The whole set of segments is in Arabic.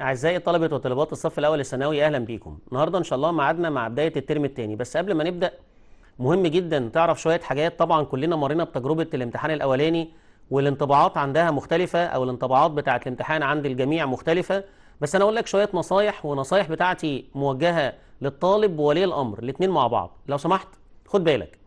أعزائي طلبة وطالبات الصف الأول الثانوي أهلا بيكم. النهاردة إن شاء الله ميعادنا مع بداية الترم الثاني بس قبل ما نبدأ مهم جدا تعرف شوية حاجات. طبعا كلنا مرينا بتجربة الامتحان الأولاني والانطباعات عندها مختلفة أو الانطباعات بتاعة الامتحان عند الجميع مختلفة. بس أنا أقول لك شوية نصايح ونصايح بتاعتي موجهة للطالب وولي الأمر الاتنين مع بعض. لو سمحت خد بالك.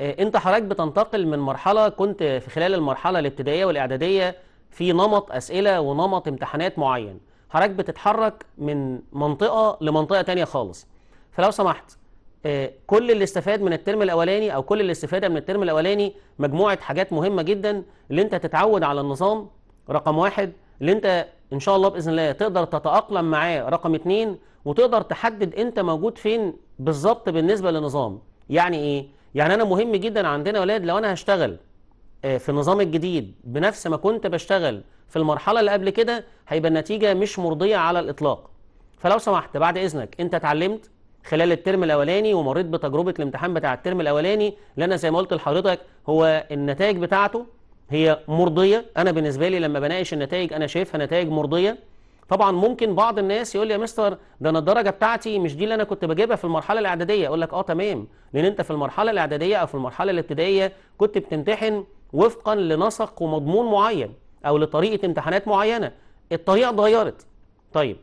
آه، أنت حضرتك بتنتقل من مرحلة كنت في خلال المرحلة الابتدائية والإعدادية في نمط أسئلة ونمط امتحانات معين. حضرتك بتتحرك من منطقة لمنطقة تانية خالص. فلو سمحت آه، كل اللي استفاد من الترم الأولاني أو كل اللي من الترم الأولاني مجموعة حاجات مهمة جدا اللي أنت تتعود على النظام رقم واحد اللي أنت إن شاء الله بإذن الله تقدر تتأقلم معاه رقم اتنين وتقدر تحدد أنت موجود فين بالظبط بالنسبة للنظام يعني إيه؟ يعني أنا مهم جدا عندنا أولاد لو أنا هشتغل آه، في النظام الجديد بنفس ما كنت بشتغل في المرحلة اللي قبل كده هيبقى النتيجة مش مرضية على الإطلاق. فلو سمحت بعد إذنك أنت اتعلمت خلال الترم الأولاني ومريت بتجربة الامتحان بتاع الترم الأولاني أنا زي ما قلت لحضرتك هو النتائج بتاعته هي مرضية. أنا بالنسبة لي لما بناقش النتائج أنا شايفها نتائج مرضية. طبعا ممكن بعض الناس يقول لي يا مستر ده أنا الدرجة بتاعتي مش دي اللي أنا كنت بجيبها في المرحلة الإعدادية. أقول لك آه تمام. لأن أنت في المرحلة الإعدادية أو في المرحلة الابتدائية كنت بتمتحن وفقا لنسق ومضمون معين. أو لطريقة امتحانات معينة. الطريقة اتغيرت. طيب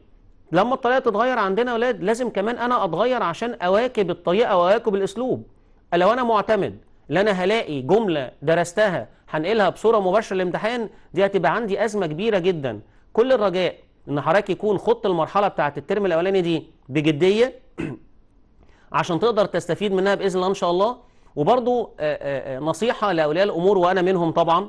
لما الطريقة تتغير عندنا يا أولاد لازم كمان أنا أتغير عشان أواكب الطريقة واواكب الأسلوب. لو أنا معتمد إن أنا هلاقي جملة درستها هنقلها بصورة مباشرة للامتحان دي هتبقى عندي أزمة كبيرة جدا. كل الرجاء إن حضرتك يكون خط المرحلة بتاعه الترم الأولاني دي بجدية عشان تقدر تستفيد منها بإذن الله إن شاء الله. وبرضو نصيحة لأولياء الأمور وأنا منهم طبعا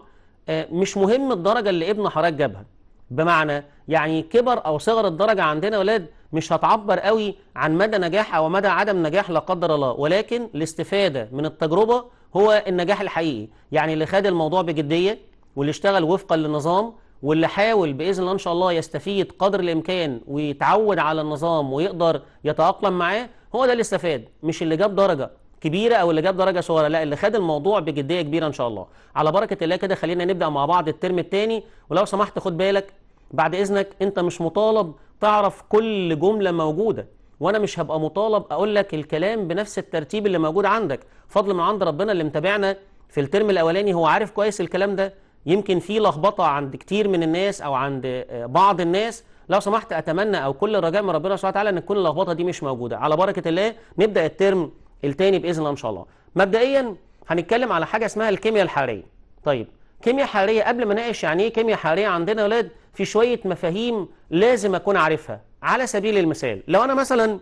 مش مهم الدرجة اللي ابن حضرتك جابها. بمعنى يعني كبر أو صغر الدرجة عندنا يا أولاد مش هتعبر قوي عن مدى نجاح أو مدى عدم نجاح لا قدر الله. ولكن الاستفادة من التجربة هو النجاح الحقيقي. يعني اللي خد الموضوع بجدية واللي اشتغل وفقا للنظام واللي حاول بإذن الله إن شاء الله يستفيد قدر الإمكان ويتعود على النظام ويقدر يتأقلم معاه هو ده اللي استفاد مش اللي جاب درجة. كبيرة أو اللي جاب درجة صغيرة لا اللي خد الموضوع بجدية كبيرة إن شاء الله. على بركة الله كده خلينا نبدأ مع بعض الترم الثاني ولو سمحت خد بالك بعد إذنك أنت مش مطالب تعرف كل جملة موجودة وأنا مش هبقى مطالب أقول لك الكلام بنفس الترتيب اللي موجود عندك. فضل من عند ربنا اللي متابعنا في الترم الأولاني هو عارف كويس الكلام ده. يمكن في لخبطة عند كتير من الناس أو عند آه، بعض الناس. لو سمحت أتمنى أو كل الرجاء من ربنا سبحانه وتعالى إن تكون اللخبطة دي مش موجودة. على بركة الله نبدأ الترم الثاني بإذن الله إن شاء الله. مبدئيا هنتكلم على حاجة اسمها الكيمياء الحرارية. طيب كيمياء حرارية قبل ما نناقش يعني إيه كيمياء حرارية عندنا يا أولاد في شوية مفاهيم لازم أكون عارفها. على سبيل المثال لو أنا مثلا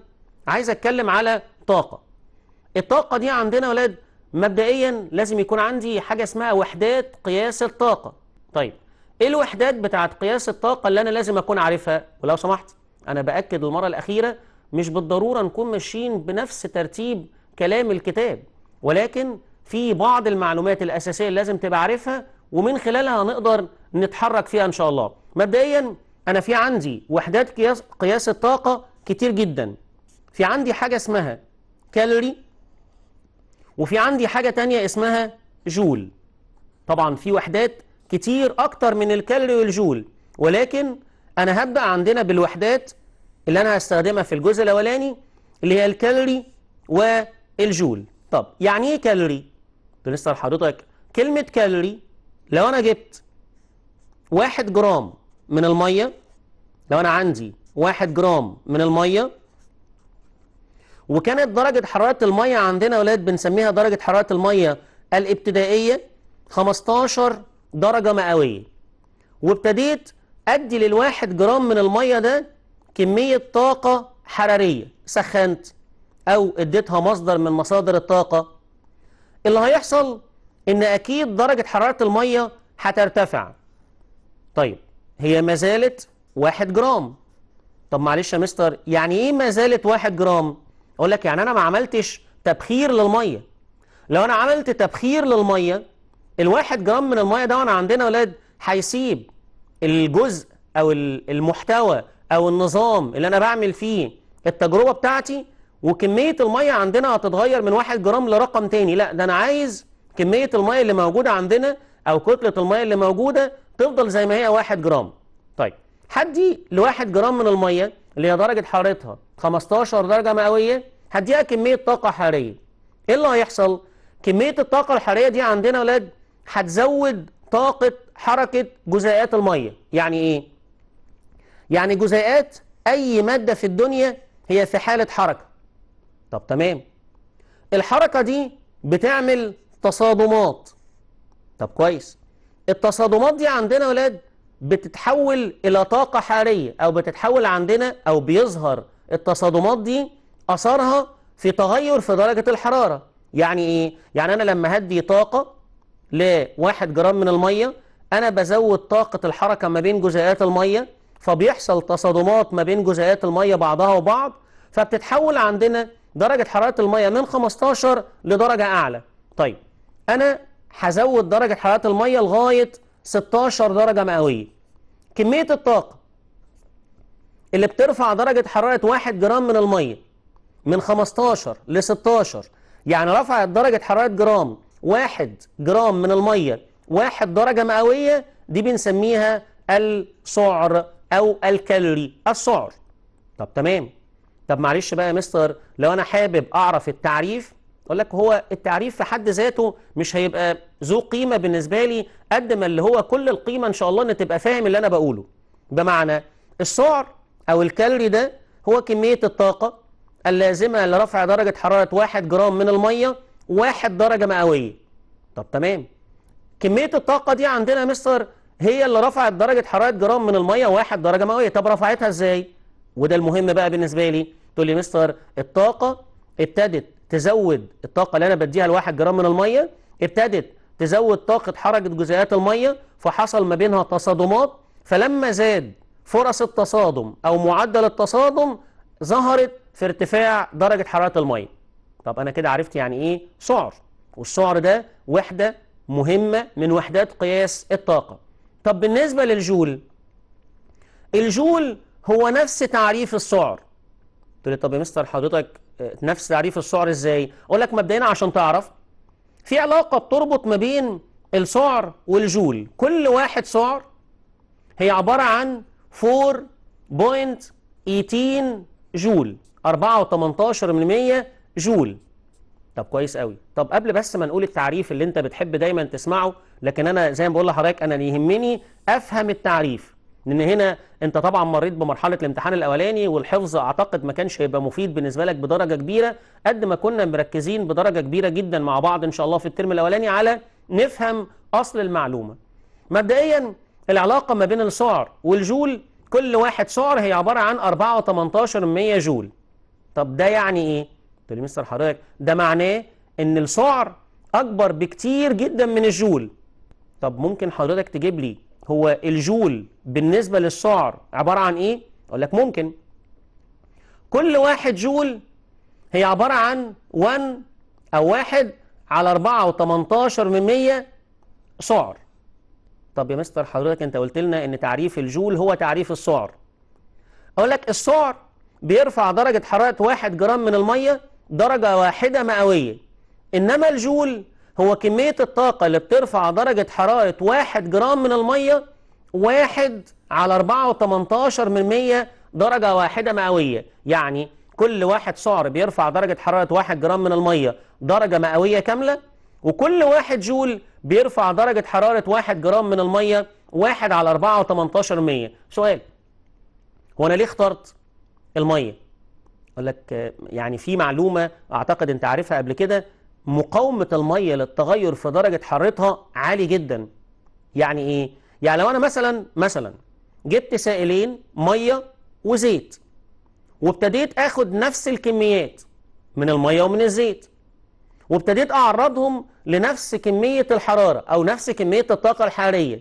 عايز أتكلم على طاقة. الطاقة دي عندنا يا أولاد مبدئيا لازم يكون عندي حاجة اسمها وحدات قياس الطاقة. طيب إيه الوحدات بتاعت قياس الطاقة اللي أنا لازم أكون عارفها؟ ولو سمحت أنا بأكد المرة الأخيرة مش بالضرورة نكون ماشيين بنفس ترتيب كلام الكتاب ولكن في بعض المعلومات الأساسية اللي لازم تبقى عارفها ومن خلالها هنقدر نتحرك فيها إن شاء الله. مبدئيا أنا في عندي وحدات قياس قياس الطاقة كتير جدا. في عندي حاجة اسمها كالوري وفي عندي حاجة تانية اسمها جول طبعا في وحدات كتير أكتر من الكالوري والجول ولكن أنا هبدأ عندنا بالوحدات اللي أنا هستخدمها في الجزء الأولاني اللي هي الكالوري والجول طب يعني إيه كالوري؟ لسه لحضرتك كلمة كالوري لو أنا جبت واحد جرام من المية لو أنا عندي واحد جرام من المية وكانت درجة حرارة المية عندنا يا ولاد بنسميها درجة حرارة المية الابتدائية 15 درجة مئوية. وابتديت أدي للواحد جرام من المية ده كمية طاقة حرارية. سخنت. أو إديتها مصدر من مصادر الطاقة. اللي هيحصل إن أكيد درجة حرارة المية هترتفع. طيب هي ما زالت واحد جرام. طب معلش يا مستر يعني إيه ما زالت واحد جرام؟ أقول لك يعني أنا ما عملتش تبخير للمية. لو أنا عملت تبخير للمية الواحد جرام من المية ده وأنا عندنا ولاد هيسيب الجزء ال- المحتوى أو النظام اللي أنا بعمل فيه. التجربة بتاعتي وكمية المية عندنا هتتغير من واحد جرام لرقم تاني. لا ده أنا عايز كمية المية اللي موجودة عندنا أو كتلة المية اللي موجودة تفضل زي ما هي واحد جرام. طيب هدي لواحد جرام من المية اللي هي درجة حرارتها 15 درجة مئوية هديها كمية طاقة حرارية. إيه اللي هيحصل؟ كمية الطاقة الحرارية دي عندنا يا ولاد هتزود طاقة حركة جزيئات المية. يعني إيه؟ يعني جزيئات أي مادة في الدنيا هي في حالة حركة. طب تمام. الحركة دي بتعمل تصادمات. طب كويس. التصادمات دي عندنا ولاد بتتحول إلى طاقة حرارية أو بتتحول عندنا أو بيظهر. التصادمات دي أثرها في تغير في درجة الحرارة. يعني إيه؟ يعني أنا لما هدي طاقة لواحد جرام من المية أنا بزود طاقة الحركة ما بين جزيئات المية فبيحصل تصادمات ما بين جزيئات المية بعضها وبعض فبتتحول عندنا درجة حرارة المية من 15 لدرجة أعلى. طيب أنا هزود درجة حرارة المية لغاية 16 درجة مئوية. كمية الطاقة اللي بترفع درجة حرارة 1 جرام من المية من 15 ل 16 يعني رفعت درجة حرارة جرام 1 جرام من المية 1 درجة مئوية دي بنسميها السعر أو الكالوري السعر. طب تمام. طب معلش بقى يا مستر لو أنا حابب أعرف التعريف أقول لك هو التعريف في حد ذاته مش هيبقى ذو قيمة بالنسبة لي قد ما اللي هو كل القيمة إن شاء الله إن تبقى فاهم اللي أنا بقوله. بمعنى السعر أو الكالوري ده هو كمية الطاقة اللازمة لرفع درجة حرارة 1 جرام من المية 1 درجة مئوية. طب تمام. كمية الطاقة دي عندنا يا مستر هي اللي رفعت درجة حرارة جرام من المية 1 درجة مئوية. طب رفعتها إزاي؟ وده المهم بقى بالنسبة لي. تقول لي مستر الطاقة ابتدت تزود الطاقة اللي أنا بديها لواحد جرام من المية ابتدت تزود طاقة حركة جزيئات المية فحصل ما بينها تصادمات. فلما زاد فرص التصادم أو معدل التصادم ظهرت في ارتفاع درجة حرارة المية. طب أنا كده عرفت يعني إيه؟ سعر. والسعر ده وحدة مهمة من وحدات قياس الطاقة. طب بالنسبة للجول الجول هو نفس تعريف السعر. تقول لي طب يا مستر حضرتك نفس تعريف السعر إزاي؟ أقول لك مبدئيا عشان تعرف في علاقة بتربط ما بين السعر والجول. كل واحد سعر. هي عبارة عن 4.18 جول. 4.18 من 100 جول. طب كويس قوي. طب قبل بس ما نقول التعريف اللي أنت بتحب دايما تسمعه لكن أنا زي ما بقول لحضرتك أنا يهمني أفهم التعريف. لأن هنا أنت طبعا مريت بمرحلة الامتحان الأولاني والحفظ أعتقد ما كانش هيبقى مفيد بالنسبة لك بدرجة كبيرة قد ما كنا مركزين بدرجة كبيرة جدا مع بعض إن شاء الله في الترم الأولاني على نفهم أصل المعلومة. مبدئيا العلاقة ما بين السعر والجول كل واحد سعر هي عبارة عن 4.18 جول. طب ده يعني إيه؟ تقول لي مستر حضرتك ده معناه إن السعر أكبر بكتير جدا من الجول. طب ممكن حضرتك تجيب لي هو الجول بالنسبة للسعر عبارة عن إيه؟ أقول لك ممكن. كل واحد جول هي عبارة عن 1 أو واحد على 4 و18 من 100 سعر. طب يا مستر حضرتك أنت قلت لنا إن تعريف الجول هو تعريف السعر. أقول لك السعر بيرفع درجة حرارة 1 جرام من المية درجة واحدة مئوية. إنما الجول هو كمية الطاقة اللي بترفع درجة حرارة 1 جرام من المية 1 على 4.18 من 100 درجة واحدة مئوية يعني كل واحد سعر بيرفع درجة حرارة 1 جرام من المية درجة مئوية كاملة وكل واحد جول بيرفع درجة حرارة 1 جرام من المية 1 على 4.18 من 100 سؤال هو أنا ليه اخترت المية؟ أقول لك يعني في معلومة أعتقد أنت عارفها قبل كده مقاومة المية للتغير في درجة حرارتها عالي جدا. يعني إيه؟ يعني لو أنا مثلا مثلا جبت سائلين مية وزيت وابتديت آخد نفس الكميات من المية ومن الزيت وابتديت أعرضهم لنفس كمية الحرارة أو نفس كمية الطاقة الحرارية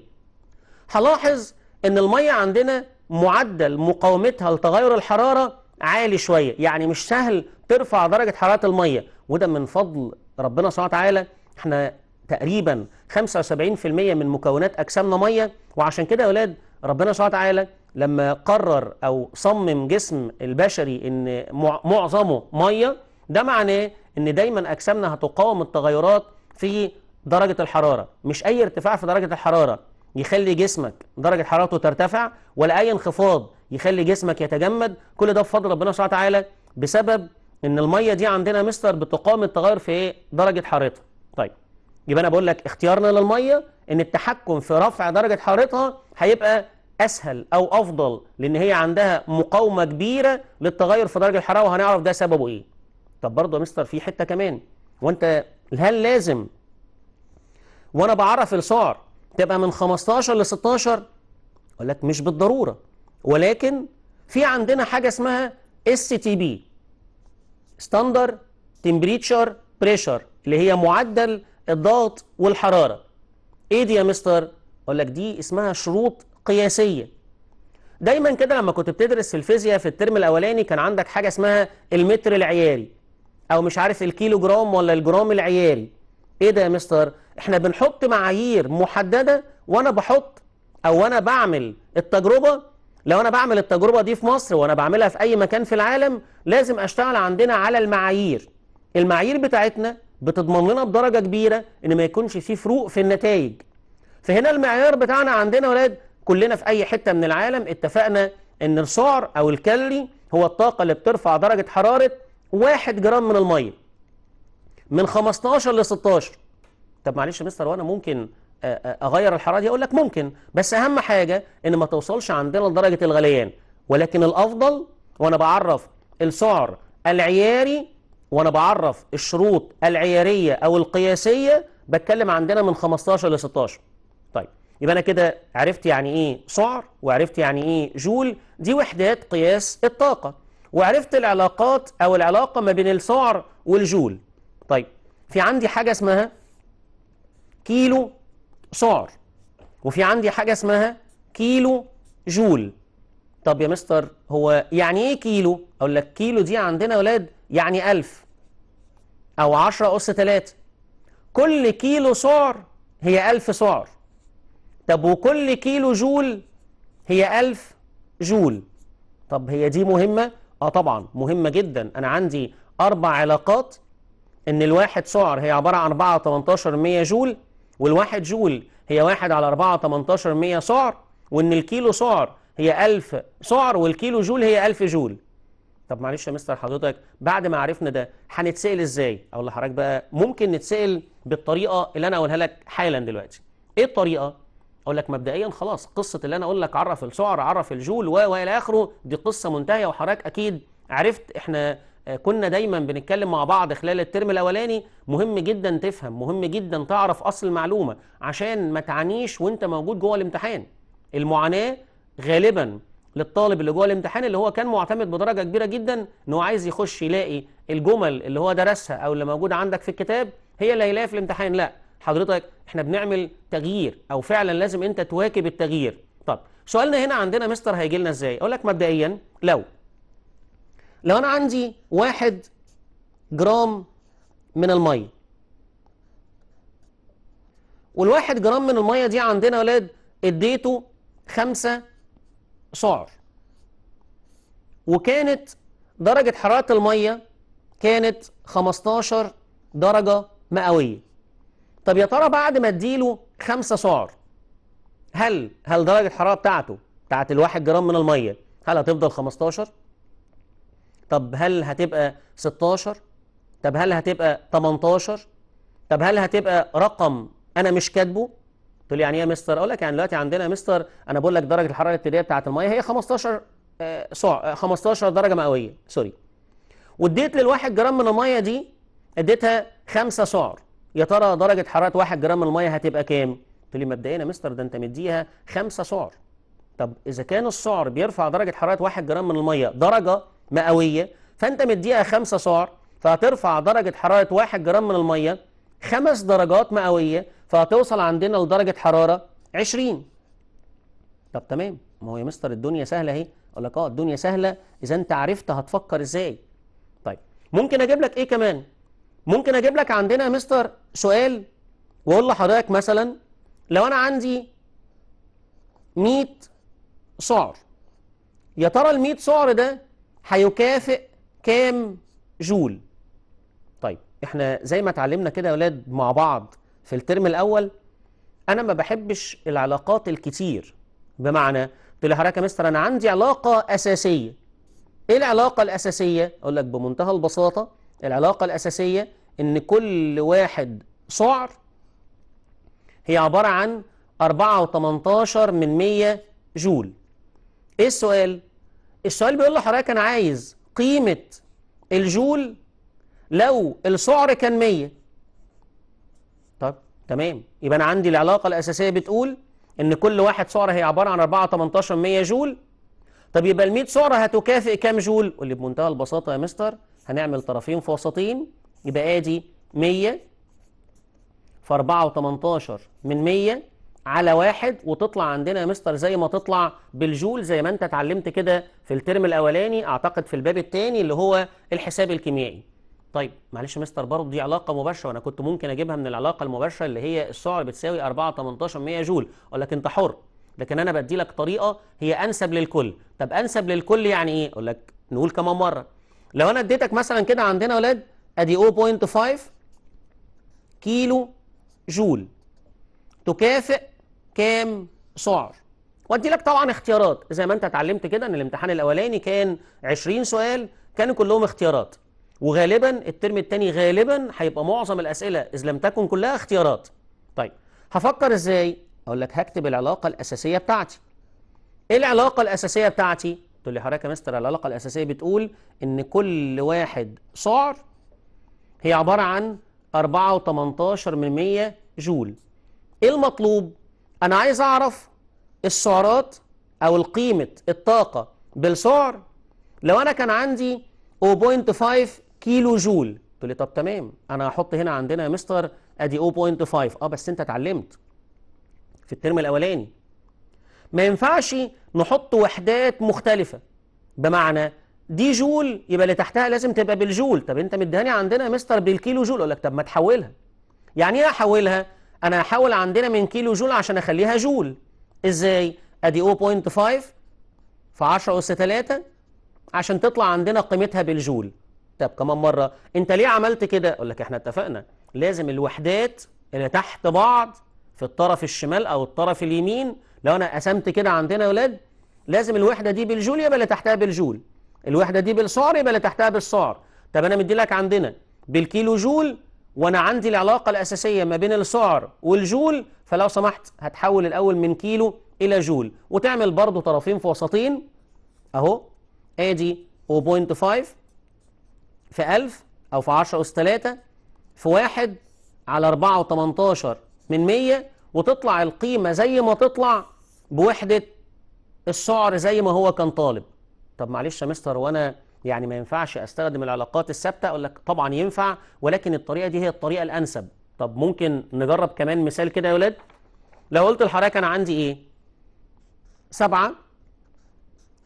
هلاحظ إن المية عندنا معدل مقاومتها لتغير الحرارة عالي شوية. يعني مش سهل ترفع درجة حرارة المية. وده من فضل ربنا سبحانه وتعالى إحنا تقريبا 75% من مكونات أجسامنا مية. وعشان كده يا أولاد ربنا سبحانه وتعالى لما قرر أو صمم جسم البشري إن معظمه مية ده معناه إن دايما أجسامنا هتقاوم التغيرات في درجة الحرارة. مش أي ارتفاع في درجة الحرارة يخلي جسمك درجة حرارته ترتفع ولا أي انخفاض يخلي جسمك يتجمد. كل ده بفضل ربنا سبحانه وتعالى بسبب إن المية دي عندنا مستر بتقام التغير في إيه؟ درجة حرارتها. طيب يبقى أنا بقول لك اختيارنا للمية إن التحكم في رفع درجة حرارتها هيبقى أسهل أو أفضل لأن هي عندها مقاومة كبيرة للتغير في درجة الحرارة وهنعرف ده سببه إيه. طب برضه يا مستر في حتة كمان وأنت هل لازم وأنا بعرف السعر تبقى من 15 ل 16 أقول لك مش بالضرورة ولكن في عندنا حاجة اسمها STP standard temperature pressure اللي هي معدل الضغط والحرارة. إيه دي يا مستر؟ أقول لك دي اسمها شروط قياسية. دايما كده لما كنت بتدرس في الفيزياء في الترم الأولاني كان عندك حاجة اسمها المتر العياري أو مش عارف الكيلو جرام ولا الجرام العياري. إيه ده يا مستر؟ إحنا بنحط معايير محددة وأنا بحط أو وأنا بعمل التجربة لو أنا بعمل التجربة دي في مصر وأنا بعملها في أي مكان في العالم لازم أشتغل عندنا على المعايير. المعايير بتاعتنا بتضمن لنا بدرجة كبيرة إن ما يكونش فيه فروق في النتائج. فهنا المعيار بتاعنا عندنا ولاد كلنا في أي حتة من العالم اتفقنا إن السعر أو الكالوري هو الطاقة اللي بترفع درجة حرارة 1 جرام من المية. من 15 ل 16 طب معلش يا مستر وأنا ممكن أغير الحرارة دي؟ أقول لك ممكن بس أهم حاجة إن ما توصلش عندنا لدرجة الغليان. ولكن الأفضل وأنا بعرف السعر العياري وأنا بعرف الشروط العيارية أو القياسية بتكلم عندنا من 15 ل 16 طيب يبقى أنا كده عرفت يعني إيه سعر وعرفت يعني إيه جول؟ دي وحدات قياس الطاقة. وعرفت العلاقات أو العلاقة ما بين السعر والجول. طيب في عندي حاجة اسمها كيلو سعر وفي عندي حاجة اسمها كيلو جول. طب يا مستر هو يعني إيه كيلو؟ أقول لك كيلو دي عندنا يا ولاد يعني ألف أو عشرة أس تلاتة. كل كيلو سعر هي ألف سعر طب وكل كيلو جول هي ألف جول. طب هي دي مهمة؟ آه طبعا مهمة جدا. أنا عندي أربع علاقات إن الواحد سعر هي عبارة عن 4 18 100 جول والواحد جول هي واحد على 4 18 100 سعر وإن الكيلو سعر هي 1000 سعر والكيلو جول هي 1000 جول. طب معلش يا مستر حضرتك بعد ما عرفنا ده هنتسأل إزاي؟ أقول لحضرتك بقى ممكن نتسأل بالطريقة اللي أنا أقولها لك حالا دلوقتي. إيه الطريقة؟ أقول لك مبدئيا خلاص قصة اللي أنا أقول لك عرف السعر عرف الجول و والى آخره دي قصة منتهية وحضرتك أكيد عرفت إحنا كنا دايما بنتكلم مع بعض خلال الترم الأولاني. مهم جدا تفهم مهم جدا تعرف أصل المعلومة عشان ما تعانيش وأنت موجود جوه الامتحان. المعاناة غالبا للطالب اللي جوه الامتحان اللي هو كان معتمد بدرجة كبيرة جدا إن هو عايز يخش يلاقي الجمل اللي هو درسها أو اللي موجودة عندك في الكتاب هي اللي هيلاقيها في الامتحان. لا حضرتك إحنا بنعمل تغيير أو فعلا لازم أنت تواكب التغيير. طب سؤالنا هنا عندنا مستر هيجي لنا إزاي؟ أقول لك مبدئيا لو لو أنا عندي واحد جرام من المية والواحد جرام من المية دي عندنا ولاد اديته خمسة سعر. وكانت درجة حرارة المية كانت 15 درجة مئوية. طب يا ترى بعد ما اديله خمسة سعر هل هل درجة الحرارة بتاعته بتاعت الواحد جرام من المية هل هتفضل 15 طب هل هتبقى 16 طب هل هتبقى 18 طب هل هتبقى رقم أنا مش كاتبه؟ تقول لي يعني إيه يا مستر؟ أقول لك يعني دلوقتي عندنا يا مستر أنا بقول لك درجة الحرارة الابتدائيه بتاعة المية هي 15 آه سع 15 درجة مئوية سوري. واديت للواحد جرام من المية دي اديتها 5 سعر. يا ترى درجة حرارة 1 جرام من المية هتبقى كام؟ تقول لي مبدئيا يا مستر ده أنت مديها 5 سعر. طب إذا كان السعر بيرفع درجة حرارة 1 جرام من المية درجة مئوية فأنت مديها 5 سعر فهترفع درجة حرارة 1 جرام من المية خمس درجات مئوية فهتوصل عندنا لدرجة حرارة 20 طب تمام ما هو يا مستر الدنيا سهلة أهي. أقول لك آه الدنيا سهلة. إذا أنت عرفت هتفكر إزاي. طيب ممكن أجيب لك إيه كمان؟ ممكن أجيب لك عندنا يا مستر سؤال وأقول لحضرتك مثلا لو أنا عندي 100 سعر يا ترى ال 100 سعر ده هيكافئ كام جول؟ طيب إحنا زي ما اتعلمنا كده يا ولاد مع بعض في الترم الأول أنا ما بحبش العلاقات الكتير. بمعنى قلت له حضرتك يا مستر أنا عندي علاقة أساسية. إيه العلاقة الأساسية؟ أقول لك بمنتهى البساطة العلاقة الأساسية إن كل واحد سعر هي عبارة عن 4 و18 من 100 جول. إيه السؤال؟ السؤال بيقول لحضرتك أنا عايز قيمة الجول لو السعر كان 100 طب تمام. يبقى أنا عندي العلاقة الأساسية بتقول إن كل واحد سعر هي عبارة عن 4 18 100 جول. طب يبقى ال 100 سعره هتكافئ كام جول؟ قول لي بمنتهى البساطة يا مستر هنعمل طرفين في وسطين يبقى آدي 100 في 4 و18 من 100 على واحد وتطلع عندنا يا مستر زي ما تطلع بالجول زي ما انت اتعلمت كده في الترم الأولاني أعتقد في الباب الثاني اللي هو الحساب الكيميائي. طيب معلش يا مستر برضه دي علاقة مباشرة وأنا كنت ممكن أجيبها من العلاقة المباشرة اللي هي السعر بتساوي 4 18 100 جول. أقول لك أنت حر لكن أنا بدي لك طريقة هي أنسب للكل. طب أنسب للكل يعني إيه؟ أقول لك نقول كمان مرة. لو أنا اديتك مثلا كده عندنا يا أولاد ادي 0.5 كيلو جول. تكافئ كام سعر؟ وادي لك طبعا اختيارات. زي ما انت اتعلمت كده إن الامتحان الأولاني كان 20 سؤال كانوا كلهم اختيارات. وغالبا الترم الثاني غالبا هيبقى معظم الأسئلة اذا لم تكن كلها اختيارات. طيب هفكر إزاي؟ أقول لك هكتب العلاقة الأساسية بتاعتي. إيه العلاقة الأساسية بتاعتي؟ تقول لي حضرتك يا مستر العلاقة الأساسية بتقول إن كل واحد سعر هي عبارة عن 4 و18 من 100 جول. إيه المطلوب؟ أنا عايز أعرف السعرات أو القيمة الطاقة بالسعر. لو أنا كان عندي 0.5 كيلو جول تقول لي طب تمام أنا هحط هنا عندنا يا مستر أدي 0.5 آه بس أنت اتعلمت في الترم الأولاني. ما ينفعش نحط وحدات مختلفة. بمعنى دي جول يبقى اللي تحتها لازم تبقى بالجول. طب أنت مديهاني عندنا يا مستر بالكيلو جول أقول لك طب ما تحولها. يعني إيه أحولها؟ أنا هحول عندنا من كيلو جول عشان أخليها جول. إزاي؟ أدي 0.5 في 10 اس 3 عشان تطلع عندنا قيمتها بالجول. طب كمان مرة. أنت ليه عملت كده؟ أقول لك إحنا اتفقنا. لازم الوحدات اللي تحت بعض في الطرف الشمال أو الطرف اليمين. لو أنا قسمت كده عندنا يا ولاد لازم الوحدة دي بالجول يبقى اللي تحتها بالجول. الوحدة دي بالسعر يبقى اللي تحتها بالسعر طب أنا مدي لك عندنا بالكيلو جول وأنا عندي العلاقة الأساسية ما بين السعر والجول فلو سمحت هتحول الأول من كيلو إلى جول. وتعمل برضو طرفين في وسطين. أهو. ادي 0.5 في 1000 أو في 10 اس 3 في 1 على 4 و18 من 100 وتطلع القيمة زي ما تطلع بوحدة السعر زي ما هو كان طالب. طب معلش يا مستر وأنا يعني ما ينفعش أستخدم العلاقات الثابتة. أقول لك طبعا ينفع ولكن الطريقة دي هي الطريقة الأنسب. طب ممكن نجرب كمان مثال كده يا ولاد؟ لو قلت لحضرتك أنا عندي إيه؟ 7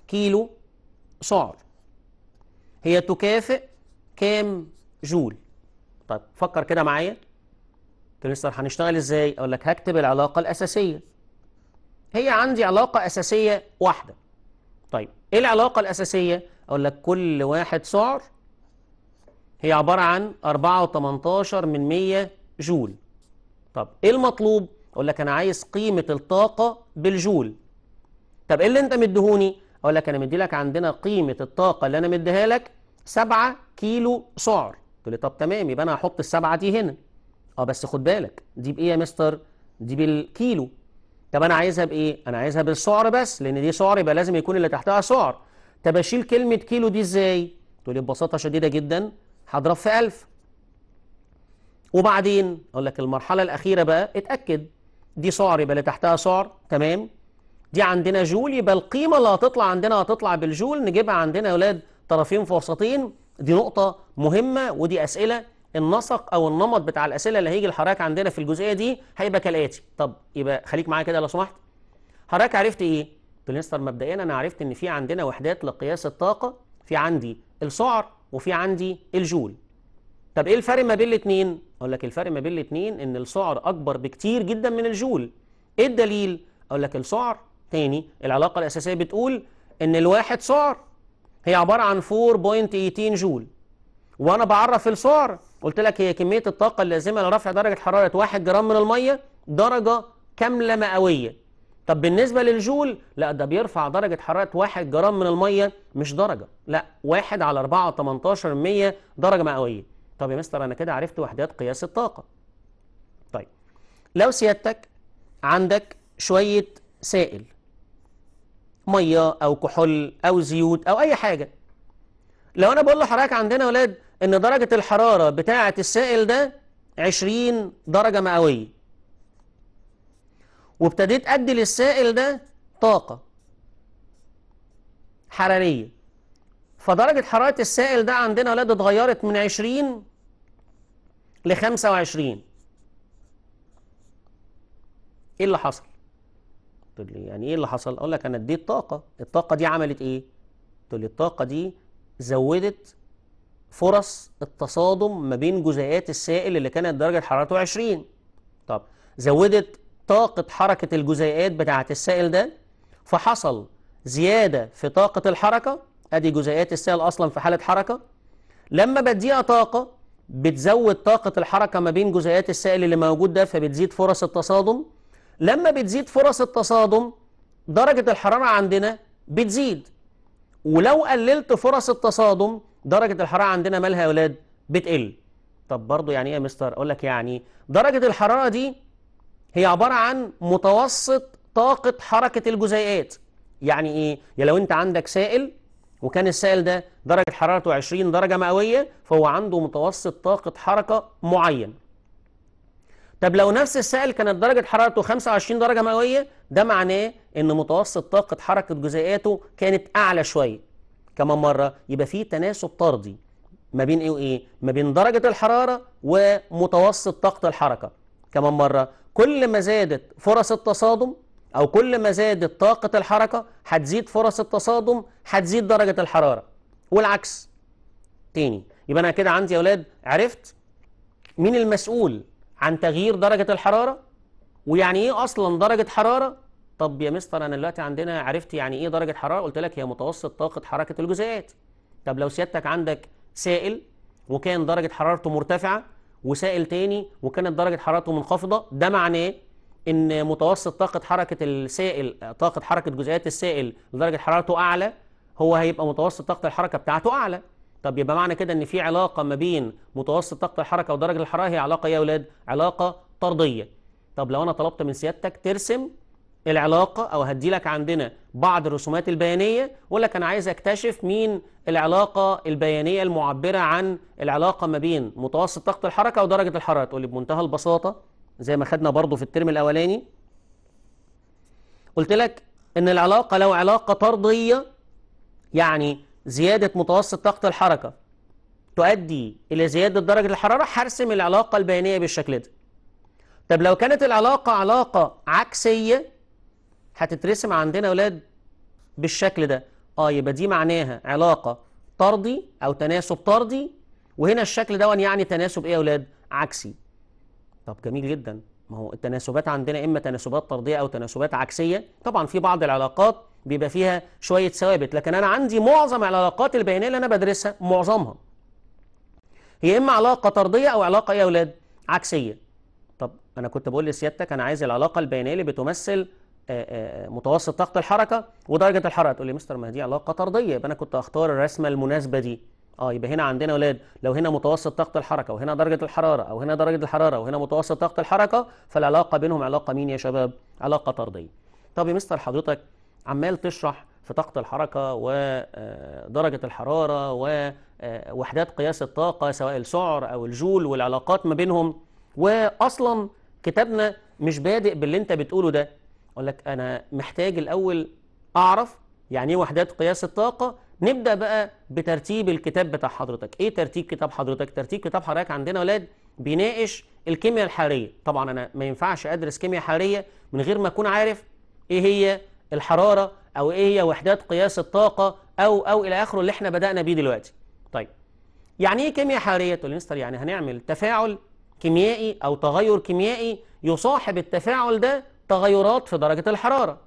كيلو سعر هي تكافئ كام جول؟ طيب فكر كده معايا. مستر هنشتغل إزاي؟ أقول لك هكتب العلاقة الأساسية. هي عندي علاقة أساسية واحدة. طيب إيه العلاقة الأساسية؟ أقول لك كل واحد سعر هي عبارة عن 4 و18 من 100 جول. طب إيه المطلوب؟ أقول لك أنا عايز قيمة الطاقة بالجول. طب إيه اللي أنت مديهوني؟ أقول لك أنا مدي لك عندنا قيمة الطاقة اللي أنا مديها لك 7 كيلو سعر تقول لي طب تمام يبقى أنا هحط السبعة دي هنا. آه بس خد بالك دي بإيه يا مستر؟ دي بالكيلو. طب أنا عايزها بإيه؟ أنا عايزها بالسعر بس لأن دي سعر يبقى لازم يكون اللي تحتها سعر طب أشيل كلمة كيلو دي إزاي؟ تقول لي ببساطة شديدة جدا هضرب في 1000 وبعدين أقول لك المرحلة الأخيرة بقى اتأكد. دي سعر يبقى اللي تحتها سعر تمام؟ دي عندنا جول يبقى القيمة اللي هتطلع عندنا هتطلع بالجول. نجيبها عندنا يا أولاد طرفين في وسطين دي نقطة مهمة ودي أسئلة. النسق أو النمط بتاع الأسئلة اللي هيجي لحضرتك عندنا في الجزئية دي هيبقى كالآتي. طب يبقى خليك معايا كده لو سمحت. حضرتك عرفت إيه؟ طب يا مستر مبدئيا أنا عرفت إن في عندنا وحدات لقياس الطاقة في عندي السعر وفي عندي الجول. طب إيه الفرق ما بين الاثنين أقول لك الفرق ما بين الاثنين إن السعر أكبر بكتير جدا من الجول. إيه الدليل؟ أقول لك السعر. تاني العلاقة الأساسية بتقول إن الواحد سعر. هي عبارة عن 4.18 جول. وأنا بعرف السعر. قلت لك هي كمية الطاقة اللازمة لرفع درجة حرارة 1 جرام من المية درجة كاملة مئوية. طب بالنسبة للجول لا ده بيرفع درجة حرارة 1 جرام من المية مش درجة لا 1 على 4 18 100 درجة مئوية. طب يا مستر أنا كده عرفت وحدات قياس الطاقة. طيب لو سيادتك عندك شوية سائل مية أو كحول أو زيوت أو أي حاجة لو أنا بقول لحضرتك عندنا يا ولاد إن درجة الحرارة بتاعة السائل ده 20 درجة مئوية وابتديت أدي للسائل ده طاقة حرارية. فدرجة حرارة السائل ده عندنا ولاد اتغيرت من 20 ل 25 إيه اللي حصل؟ تقول لي يعني إيه اللي حصل؟ أقول لك أنا اديت طاقة. الطاقة دي عملت إيه؟ تقول لي الطاقة دي زودت فرص التصادم ما بين جزيئات السائل اللي كانت درجة حرارته 20 طب زودت طاقة حركة الجزيئات بتاعه السائل ده فحصل زيادة في طاقة الحركة. أدي جزيئات السائل أصلا في حالة حركة. لما بديها طاقة بتزود طاقة الحركة ما بين جزيئات السائل اللي موجود ده فبتزيد فرص التصادم. لما بتزيد فرص التصادم درجة الحرارة عندنا بتزيد. ولو قللت فرص التصادم درجة الحرارة عندنا مالها يا ولاد؟ بتقل. طب برضو يعني إيه يا مستر؟ أقول لك يعني درجة الحرارة دي هي عبارة عن متوسط طاقة حركة الجزيئات. يعني إيه؟ يا لو أنت عندك سائل وكان السائل ده درجة حرارته 20 درجة مئوية فهو عنده متوسط طاقة حركة معين. طب لو نفس السائل كانت درجة حرارته 25 درجة مئوية ده معناه إن متوسط طاقة حركة جزيئاته كانت أعلى شوية. كمان مرة يبقى في تناسب طردي ما بين إيه؟ وايه ما بين درجة الحرارة ومتوسط طاقة الحركة. كمان مرة كل ما زادت فرص التصادم أو كل ما زادت طاقة الحركة هتزيد فرص التصادم هتزيد درجة الحرارة. والعكس تاني. يبقى أنا كده عندي يا أولاد عرفت مين المسؤول عن تغيير درجة الحرارة؟ ويعني إيه أصلا درجة حرارة؟ طب يا مستر أنا دلوقتي عندنا عرفت يعني إيه درجة حرارة؟ قلت لك هي متوسط طاقة حركة الجزيئات. طب لو سيادتك عندك سائل وكان درجة حرارته مرتفعة وسائل تاني وكانت درجة حرارته منخفضة. ده معناه إن متوسط طاقة حركة السائل طاقة حركة جزيئات السائل لدرجة حرارته أعلى هو هيبقى متوسط طاقة الحركة بتاعته أعلى. طب يبقى معنى كده إن في علاقة ما بين متوسط طاقة الحركة ودرجة الحرارة هي علاقة إيه يا أولاد علاقة طردية. طب لو أنا طلبت من سيادتك ترسم العلاقة أو هدي لك عندنا بعض الرسومات البيانية وأقول لك أنا عايز أكتشف مين العلاقة البيانية المعبرة عن العلاقة ما بين متوسط طاقة الحركة ودرجة الحرارة. تقول لي بمنتهى البساطة زي ما خدنا برضو في الترم الأولاني قلت لك إن العلاقة لو علاقة طردية يعني زيادة متوسط طاقة الحركة تؤدي إلى زيادة درجة الحرارة هرسم العلاقة البيانية بالشكل ده. طب لو كانت العلاقة علاقة عكسية هتترسم عندنا يا أولاد بالشكل ده. آه يبقى دي معناها علاقة طردي أو تناسب طردي وهنا الشكل ده يعني تناسب إيه يا أولاد عكسي. طب جميل جدا. ما هو التناسبات عندنا إما تناسبات طردية أو تناسبات عكسية. طبعا في بعض العلاقات بيبقى فيها شوية ثوابت لكن أنا عندي معظم العلاقات البيانية اللي أنا بدرسها معظمها. هي إما علاقة طردية أو علاقة إيه يا أولاد عكسية. طب أنا كنت بقول لسيادتك أنا عايز العلاقة البيانية اللي بتمثل متوسط طاقة الحركة ودرجة الحرارة. تقول لي مستر ما دي علاقه طرديه يبقى أنا كنت أختار الرسمة المناسبة دي. آه يبقى هنا عندنا أولاد لو هنا متوسط طاقة الحركة وهنا درجة الحرارة أو هنا درجة الحرارة وهنا متوسط طاقة الحركة فالعلاقة بينهم علاقة مين يا شباب؟ علاقة طرديه طب يا مستر حضرتك عمال تشرح في طاقة الحركة ودرجة الحرارة ووحدات قياس الطاقة سواء السعر أو الجول والعلاقات ما بينهم وأصلا كتابنا مش بادئ باللي أنت بتقوله ده. أقول لك أنا محتاج الأول أعرف يعني إيه وحدات قياس الطاقة نبدأ بقى بترتيب الكتاب بتاع حضرتك إيه ترتيب كتاب حضرتك؟ ترتيب كتاب حضرتك عندنا أولاد بيناقش الكيمياء الحرارية طبعا أنا ما ينفعش أدرس كيمياء حرارية من غير ما أكون عارف إيه هي الحرارة أو إيه هي وحدات قياس الطاقة أو أو إلى آخره اللي إحنا بدأنا بيه دلوقتي. طيب يعني إيه كيمياء حرارية؟ تقول مستر يعني هنعمل تفاعل كيميائي أو تغير كيميائي يصاحب التفاعل ده تغيرات في درجة الحرارة.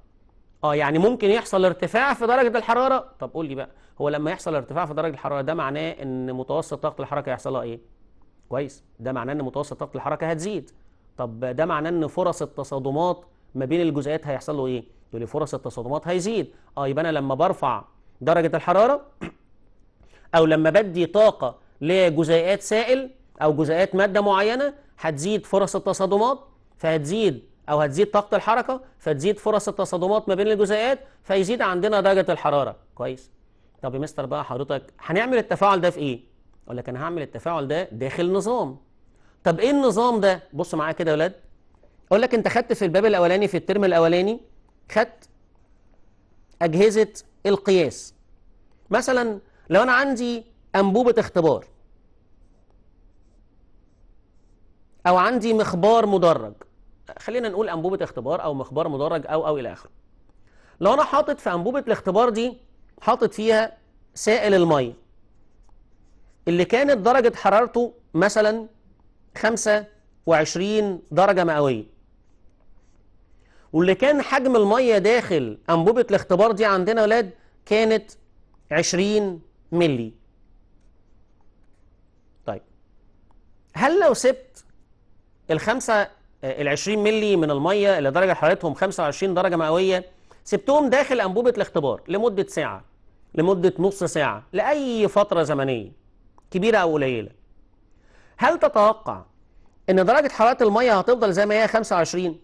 آه يعني ممكن يحصل ارتفاع في درجة الحرارة. طب قول لي بقى هو لما يحصل ارتفاع في درجة الحرارة ده معناه إن متوسط طاقة الحركة يحصل لها إيه؟ كويس. ده معناه إن متوسط طاقة الحركة هتزيد. طب ده معناه إن فرص التصادمات ما بين الجزيئات هيحصل له إيه؟ تقول لي فرص التصادمات هيزيد. آه يبقى أنا لما برفع درجة الحرارة أو لما بدي طاقة لجزيئات سائل أو جزيئات مادة معينة هتزيد فرص التصادمات فهتزيد أو هتزيد طاقة الحركة فتزيد فرص التصادمات ما بين الجزيئات فيزيد عندنا درجة الحرارة. كويس. طب يا مستر بقى حضرتك هنعمل التفاعل ده في إيه؟ أقول لك أنا هعمل التفاعل ده داخل نظام. طب إيه النظام ده؟ بص معايا كده يا ولاد. أقول لك أنت خدت في الباب الأولاني في الترم الأولاني خدت أجهزة القياس. مثلا لو أنا عندي أنبوبة اختبار أو عندي مخبار مدرج خلينا نقول أنبوبة اختبار أو مخبار مدرج أو أو إلى آخره. لو أنا حاطط في أنبوبة الاختبار دي حاطط فيها سائل الميه اللي كانت درجة حرارته مثلا 25 درجة مئوية واللي كان حجم المية داخل أنبوبة الاختبار دي عندنا يا ولاد كانت 20 ملي طيب هل لو سبت الخمسة ال 20 ملي من المية اللي درجة حرارتهم 25 درجة مئوية سبتهم داخل أنبوبة الاختبار لمدة ساعة لمدة نص ساعة لأي فترة زمنية كبيرة أو قليلة. هل تتوقع إن درجة حرارة المية هتفضل زي ما هي 25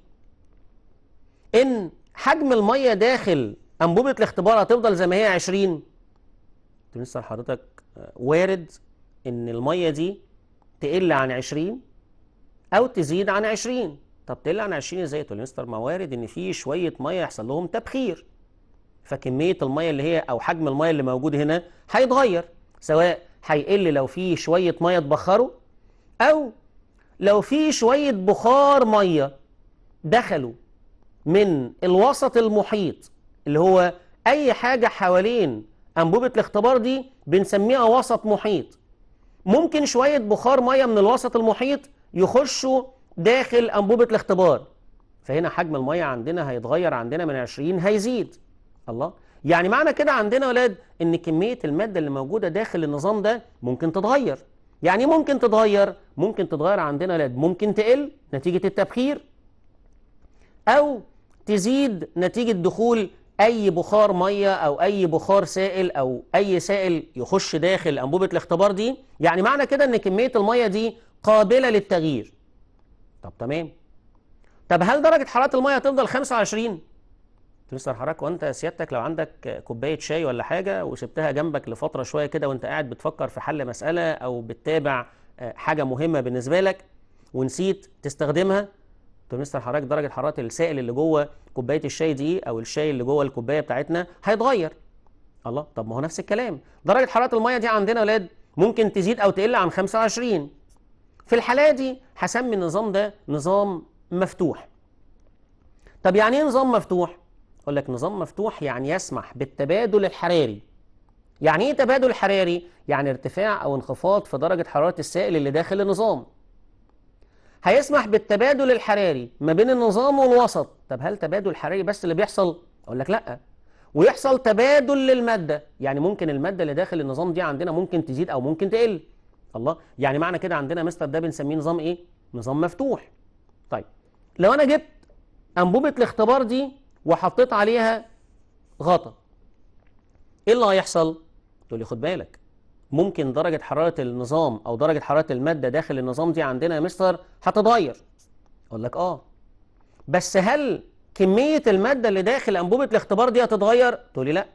إن حجم المية داخل أنبوبة الاختبار هتفضل زي ما هي 20 تمثل حضرتك وارد إن المية دي تقل عن 20 أو تزيد عن 20 طب تقل عن 20 إزاي تقول مستر؟ ما وارد إن في شوية مية يحصل لهم تبخير. فكمية المية اللي هي أو حجم المية اللي موجود هنا هيتغير سواء هيقل لو في شوية مية اتبخروا أو لو في شوية بخار مية دخلوا من الوسط المحيط اللي هو أي حاجة حوالين أنبوبة الاختبار دي بنسميها وسط محيط. ممكن شوية بخار مية من الوسط المحيط يخشوا داخل أنبوبة الاختبار. فهنا حجم المية عندنا هيتغير عندنا من 20 هيزيد. الله. يعني معنى كده عندنا يا ولاد إن كمية المادة اللي موجودة داخل النظام ده ممكن تتغير. يعني ممكن تتغير ممكن تتغير عندنا ولاد. ممكن تقل نتيجة التبخير. أو تزيد نتيجة دخول أي بخار مية أو أي بخار سائل أو أي سائل يخش داخل أنبوبة الاختبار دي. يعني معنى كده إن كمية المية دي قابلة للتغيير. طب تمام. طب هل درجة حرارة المية هتفضل 25 تمستر حضرتك وأنت سيادتك لو عندك كوباية شاي ولا حاجة وسبتها جنبك لفترة شوية كده وأنت قاعد بتفكر في حل مسألة أو بتتابع حاجة مهمة بالنسبة لك ونسيت تستخدمها تمستر حضرتك درجة حرارة السائل اللي جوه كوباية الشاي دي أو الشاي اللي جوه الكوباية بتاعتنا هيتغير. الله طب ما هو نفس الكلام. درجة حرارة المية دي عندنا يا ولاد ممكن تزيد أو تقل عن 25 في الحالة دي هسمي النظام ده نظام مفتوح. طب يعني إيه نظام مفتوح؟ أقول لك نظام مفتوح يعني يسمح بالتبادل الحراري. يعني إيه تبادل حراري؟ يعني ارتفاع أو انخفاض في درجة حرارة السائل اللي داخل النظام. هيسمح بالتبادل الحراري ما بين النظام والوسط. طب هل تبادل حراري بس اللي بيحصل؟ أقول لك لأ. ويحصل تبادل للمادة. يعني ممكن المادة اللي داخل النظام دي عندنا ممكن تزيد أو ممكن تقل. الله. يعني معنى كده عندنا مستر ده بنسميه نظام إيه؟ نظام مفتوح. طيب لو أنا جبت أنبوبة الاختبار دي وحطيت عليها غطا إيه اللي هيحصل؟ تقول لي خد بالك ممكن درجة حرارة النظام أو درجة حرارة المادة داخل النظام دي عندنا يا مستر هتتغير. أقول لك آه. بس هل كمية المادة اللي داخل أنبوبة الاختبار دي هتتغير؟ تقول لي لا.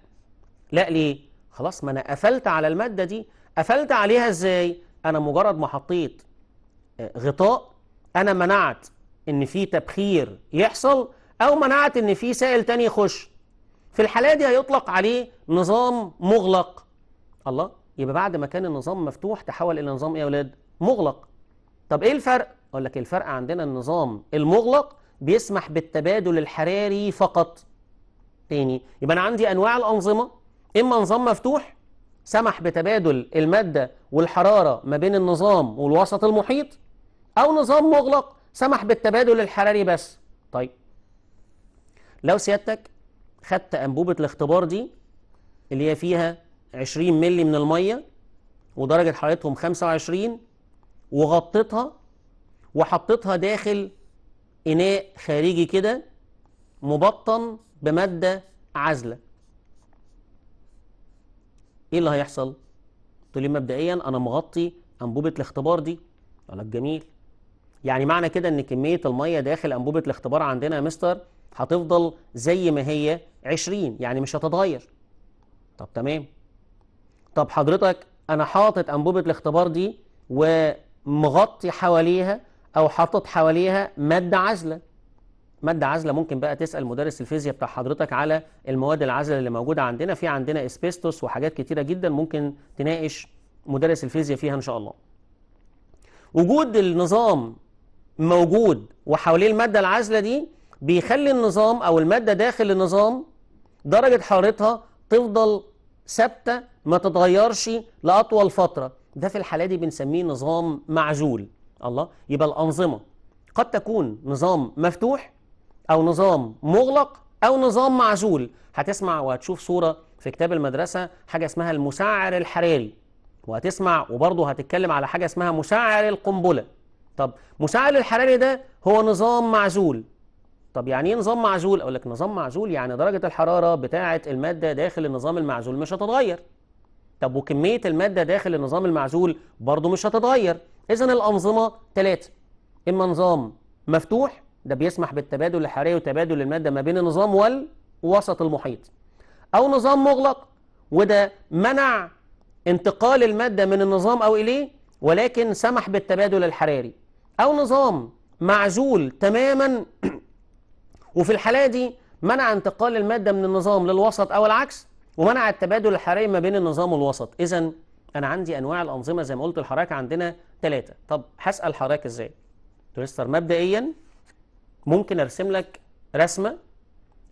لا ليه؟ خلاص ما أنا قفلت على المادة دي قفلت عليها إزاي؟ أنا مجرد ما حطيت غطاء أنا منعت إن في تبخير يحصل أو منعت إن في سائل تاني يخش. في الحالة دي هيطلق عليه نظام مغلق. الله يبقى بعد ما كان النظام مفتوح تحول إلى نظام إيه يا ولاد؟ مغلق. طب إيه الفرق؟ أقول لك الفرق عندنا النظام المغلق بيسمح بالتبادل الحراري فقط. تاني يبقى أنا عندي أنواع الأنظمة إما نظام مفتوح سمح بتبادل المادة والحرارة ما بين النظام والوسط المحيط؟ أو نظام مغلق سمح بالتبادل الحراري بس؟ طيب. لو سيادتك خدت أنبوبة الاختبار دي اللي هي فيها 20 ملي من المية ودرجة حرارتهم 25 وغطيتها وحطيتها داخل إناء خارجي كده مبطن بمادة عازلة. إيه اللي هيحصل؟ تقول لي مبدئيا أنا مغطي أنبوبة الاختبار دي. أقول لك جميل. يعني معنى كده إن كمية المية داخل أنبوبة الاختبار عندنا يا مستر هتفضل زي ما هي 20 يعني مش هتتغير. طب تمام. طب حضرتك أنا حاطط أنبوبة الاختبار دي ومغطي حواليها أو حاطط حواليها مادة عازلة. مادة عازلة ممكن بقى تسأل مدرس الفيزياء بتاع حضرتك على المواد العازلة اللي موجودة عندنا. في عندنا اسبستوس وحاجات كتيرة جدا ممكن تناقش مدرس الفيزياء فيها إن شاء الله. وجود النظام موجود وحواليه المادة العازلة دي بيخلي النظام أو المادة داخل النظام درجة حرارتها تفضل ثابتة ما تتغيرش لأطول فترة. ده في الحالة دي بنسميه نظام معزول. الله يبقى الأنظمة قد تكون نظام مفتوح أو نظام مغلق أو نظام معزول. هتسمع وهتشوف صورة في كتاب المدرسة حاجة اسمها المسعر الحراري وهتسمع وبرضه هتتكلم على حاجة اسمها مسعر القنبلة. طب مسعر الحراري ده هو نظام معزول. طب يعني إيه نظام معزول؟ أقول لك نظام معزول يعني درجة الحرارة بتاعة المادة داخل النظام المعزول مش هتتغير. طب وكمية المادة داخل النظام المعزول برضه مش هتتغير. اذا الأنظمة ثلاثة إما نظام مفتوح ده بيسمح بالتبادل الحراري وتبادل المادة ما بين النظام والوسط المحيط. أو نظام مغلق وده منع انتقال المادة من النظام أو إليه ولكن سمح بالتبادل الحراري. أو نظام معزول تماما وفي الحالة دي منع انتقال المادة من النظام للوسط أو العكس ومنع التبادل الحراري ما بين النظام والوسط. إذا أنا عندي أنواع الأنظمة زي ما قلت لحضرتك عندنا ثلاثة طب هسأل حضرتك إزاي؟ طب يا مستر مبدئيا ممكن أرسم لك رسمة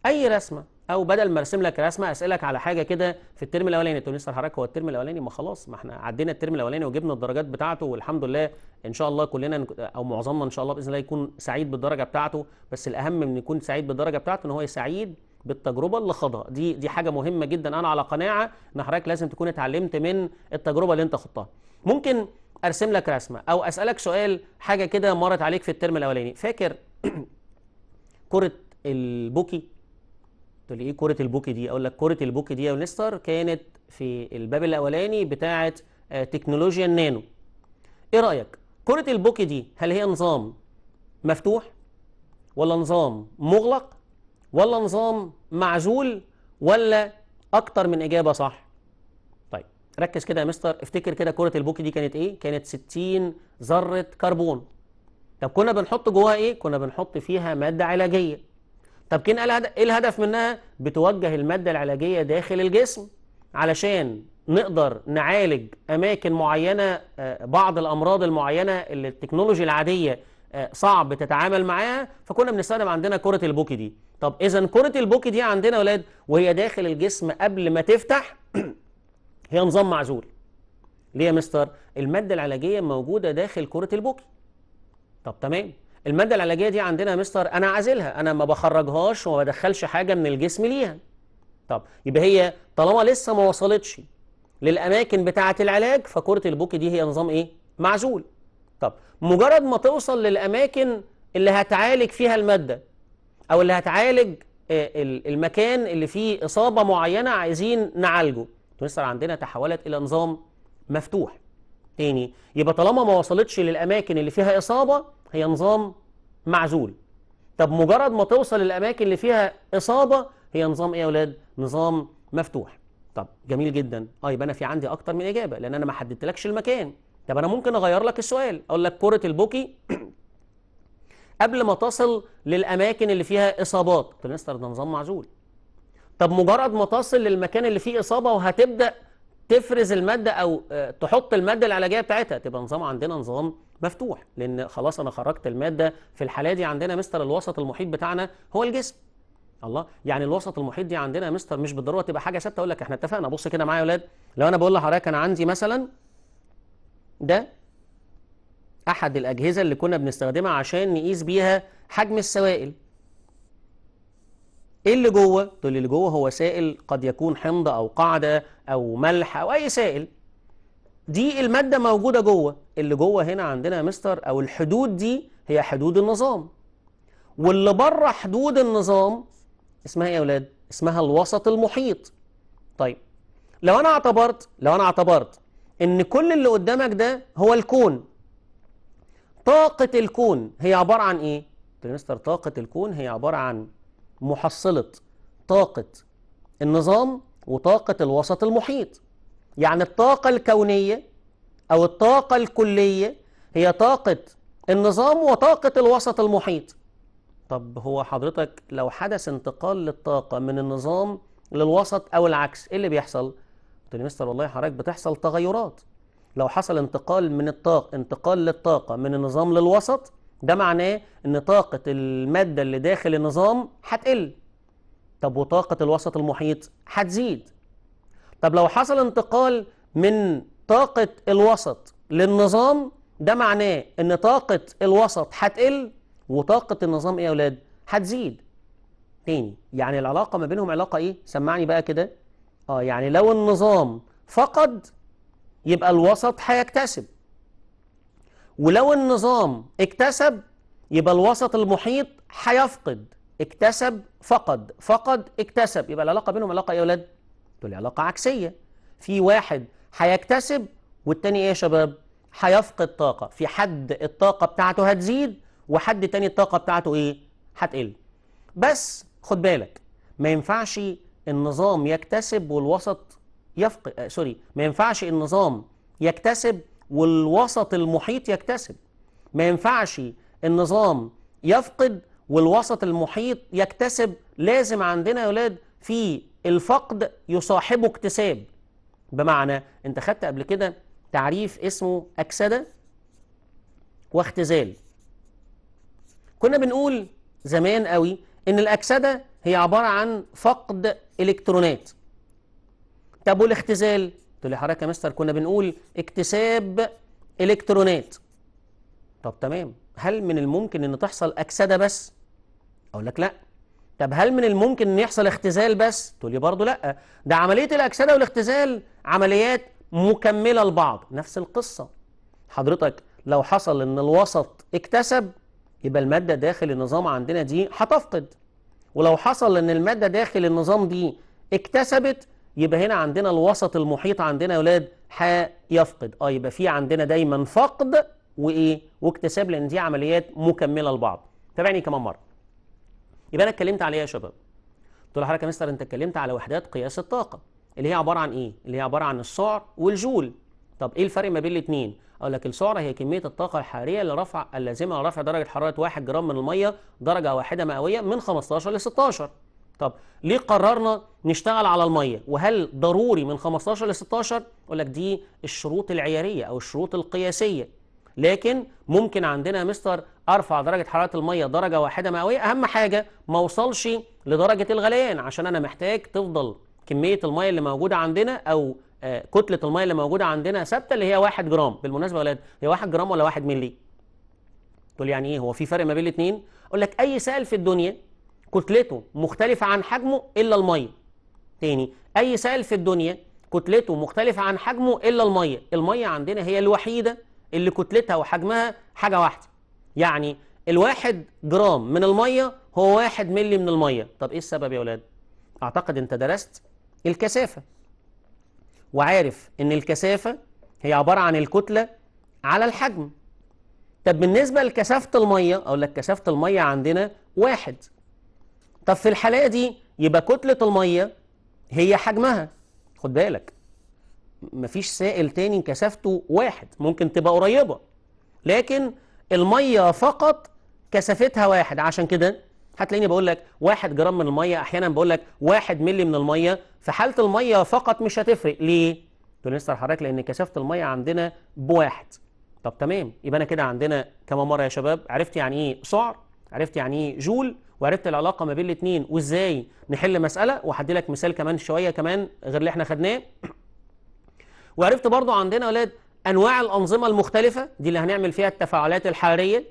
أي رسمة أو بدل ما أرسم لك رسمة اسالك على حاجة كده في الترم الأولاني تقول لي حضرتك هو الترم الأولاني؟ ما خلاص ما إحنا عدينا الترم الأولاني وجبنا الدرجات بتاعته والحمد لله إن شاء الله كلنا أو معظمنا إن شاء الله بإذن الله يكون سعيد بالدرجة بتاعته. بس الأهم من يكون سعيد بالدرجة بتاعته إن هو سعيد بالتجربة اللي خاضها. دي دي حاجة مهمة جدا. أنا على قناعة إن حضرتك لازم تكون اتعلمت من التجربة اللي أنت خضتها. ممكن أرسم لك رسمة أو أسألك سؤال حاجة كده مرت عليك في الترم الأولاني. فاكر كرة البوكي؟ تقول إيه كرة البوكي دي؟ أقول لك كرة البوكي دي يا مستر كانت في الباب الأولاني بتاعة آه، تكنولوجيا النانو. إيه رأيك؟ كرة البوكي دي هل هي نظام مفتوح ولا نظام مغلق ولا نظام معزول ولا أكتر من إجابة صح؟ طيب ركز كده يا مستر افتكر كده كرة البوكي دي كانت إيه؟ كانت 60 ذرة كربون. طب كنا بنحط جواها إيه؟ كنا بنحط فيها مادة علاجية. طب كان إيه الهدف منها؟ بتوجه المادة العلاجية داخل الجسم علشان نقدر نعالج أماكن معينة آه، بعض الأمراض المعينة اللي التكنولوجيا العادية آه، صعب تتعامل معاها. فكنا بنستخدم عندنا كرة البوكي دي. طب إذا كرة البوكي دي عندنا يا أولاد وهي داخل الجسم قبل ما تفتح هي نظام معزول. ليه يا مستر؟ المادة العلاجية موجودة داخل كرة البوكي. طب تمام. المادة العلاجية دي عندنا يا مستر أنا عازلها أنا ما بخرجهاش وما بدخلش حاجة من الجسم ليها. طب يبقى هي طالما لسه ما وصلتش للأماكن بتاعة العلاج فكرة البوكي دي هي نظام إيه؟ معزول. طب مجرد ما توصل للأماكن اللي هتعالج فيها المادة أو اللي هتعالج آه، المكان اللي فيه إصابة معينة عايزين نعالجه. مصر عندنا تحولت إلى نظام مفتوح. تاني. يبقى طالما ما وصلتش للأماكن اللي فيها إصابة هي نظام معزول. طب مجرد ما توصل للأماكن اللي فيها إصابة هي نظام إيه يا أولاد نظام مفتوح. طب جميل جدا. آه يبقى أنا في عندي أكتر من إجابة لأن أنا ما حددتلكش المكان. طب أنا ممكن أغير لك السؤال. أقول لك كرة البوكي قبل ما تصل للأماكن اللي فيها إصابات. مستر ده نظام معزول. طب مجرد ما تصل للمكان اللي فيه إصابة وهتبدأ تفرز المادة أو آه، تحط المادة العلاجية بتاعتها تبقى نظام عندنا نظام مفتوح. لأن خلاص أنا خرجت المادة في الحالة دي عندنا مستر الوسط المحيط بتاعنا هو الجسم. الله يعني الوسط المحيط دي عندنا يا مستر مش بالضرورة تبقى حاجة ثابتة أقول لك إحنا اتفقنا. بص كده معايا يا أولاد لو أنا بقول لحضرتك أنا عندي مثلا ده أحد الأجهزة اللي كنا بنستخدمها عشان نقيس بيها حجم السوائل. إيه اللي جوه؟ تقول لي اللي جوه هو سائل قد يكون حمض أو قاعدة أو ملح أو أي سائل. دي المادة موجودة جوه. اللي جوه هنا عندنا يا مستر أو الحدود دي هي حدود النظام. واللي بره حدود النظام اسمها إيه يا أولاد؟ اسمها الوسط المحيط. طيب لو أنا اعتبرت لو أنا اعتبرت إن كل اللي قدامك ده هو الكون طاقة الكون هي عبارة عن إيه؟ يا مستر طاقة الكون هي عبارة عن محصلة طاقة النظام وطاقة الوسط المحيط. يعني الطاقة الكونية أو الطاقة الكلية هي طاقة النظام وطاقة الوسط المحيط. طب هو حضرتك لو حدث انتقال للطاقة من النظام للوسط أو العكس إيه اللي بيحصل؟ قلت له مستر والله حضرتك بتحصل تغيرات. لو حصل انتقال من الطاقة انتقال للطاقة من النظام للوسط ده معناه إن طاقة المادة اللي داخل النظام هتقل. طب وطاقة الوسط المحيط هتزيد. طب لو حصل انتقال من طاقة الوسط للنظام ده معناه إن طاقة الوسط هتقل وطاقة النظام إيه يا أولاد؟ هتزيد. تاني يعني العلاقة ما بينهم علاقة إيه؟ سمعني بقى كده. آه يعني لو النظام فقد يبقى الوسط هيكتسب. ولو النظام اكتسب يبقى الوسط المحيط هيفقد اكتسب فقد فقد اكتسب. يبقى العلاقة بينهم علاقة إيه يا أولاد تقول لي علاقة عكسية. في واحد هيكتسب والتاني إيه يا شباب؟ هيفقد طاقة في حد الطاقة بتاعته هتزيد وحد تاني الطاقة بتاعته إيه؟ هتقل. بس خد بالك ما ينفعش النظام يكتسب والوسط يفقد آه سوري ما ينفعش النظام يكتسب والوسط المحيط يكتسب. ما ينفعش النظام يفقد والوسط المحيط يكتسب. لازم عندنا يا ولاد في الفقد يصاحبه اكتساب. بمعنى انت خدت قبل كده تعريف اسمه أكسدة واختزال. كنا بنقول زمان قوي إن الأكسدة هي عبارة عن فقد إلكترونات. طب والاختزال؟ تقول لي حضرتك يا مستر كنا بنقول اكتساب إلكترونات. طب تمام. هل من الممكن إن تحصل أكسدة بس؟ أقول لك لا. طب هل من الممكن إن يحصل اختزال بس؟ تقول لي برضه لا. ده عملية الأكسدة والاختزال عمليات مكملة لبعض. نفس القصة. حضرتك لو حصل إن الوسط اكتسب يبقى المادة داخل النظام عندنا دي هتفقد. ولو حصل إن المادة داخل النظام دي اكتسبت يبقى هنا عندنا الوسط المحيط عندنا يا ولاد هيفقد آه يبقى في عندنا دايما فقد وإيه؟ واكتساب لأن دي عمليات مكملة لبعض. تابعني كمان مرة. يبقى أنا اتكلمت على إيه يا شباب. قلت له حضرتك يا مستر أنت اتكلمت على وحدات قياس الطاقة اللي هي عبارة عن إيه؟ اللي هي عبارة عن السعر والجول. طب إيه الفرق ما بين الاثنين أقول لك السعر هي كمية الطاقة الحرارية اللي رفع اللازمة لرفع درجة حرارة 1 جرام من المية درجة واحدة مئوية من 15 ل 16 طب ليه قررنا نشتغل على المية؟ وهل ضروري من 15 ل 16 أقول لك دي الشروط العيارية أو الشروط القياسية. لكن ممكن عندنا يا مستر أرفع درجة حرارة المية درجة واحدة مئوية. أهم حاجة ما أوصلش لدرجة الغليان عشان أنا محتاج تفضل كمية المية اللي موجودة عندنا أو آه كتلة المية اللي موجودة عندنا ثابتة اللي هي 1 جرام. بالمناسبة يا ولاد هي 1 جرام ولا 1 مللي؟ تقول يعني إيه؟ هو في فرق ما بين الاثنين أقول لك أي سائل في الدنيا كتلته مختلفة عن حجمه إلا المية. تاني أي سائل في الدنيا كتلته مختلفة عن حجمه إلا المية. المية عندنا هي الوحيدة اللي كتلتها وحجمها حاجة واحدة. يعني الواحد جرام من المية هو واحد ملي من المية. طب إيه السبب يا ولاد؟ أعتقد أنت درست الكثافة. وعارف إن الكثافة هي عبارة عن الكتلة على الحجم. طب بالنسبة لكثافة المية أقول لك كثافة المية عندنا واحد. طب في الحالة دي يبقى كتلة المية هي حجمها. خد بالك. مفيش سائل تاني كثافته واحد ممكن تبقى قريبة. لكن المية فقط كثافتها واحد. عشان كده هتلاقيني بقول لك واحد جرام من المية أحيانا بقول لك واحد ملي من المية. في حالة المية فقط مش هتفرق. ليه؟ تقول مستر حضرتك لأن كثافة المية عندنا بواحد. طب تمام. يبقى أنا كده عندنا كمان مرة يا شباب؟ عرفت يعني إيه سعر؟ عرفت يعني إيه جول؟ وعرفت العلاقة ما بين الاتنين وإزاي نحل مسألة؟ وهدي لك مثال كمان شوية كمان غير اللي إحنا خدناه. وعرفت برضو عندنا أولاد أنواع الأنظمة المختلفة دي اللي هنعمل فيها التفاعلات الحرارية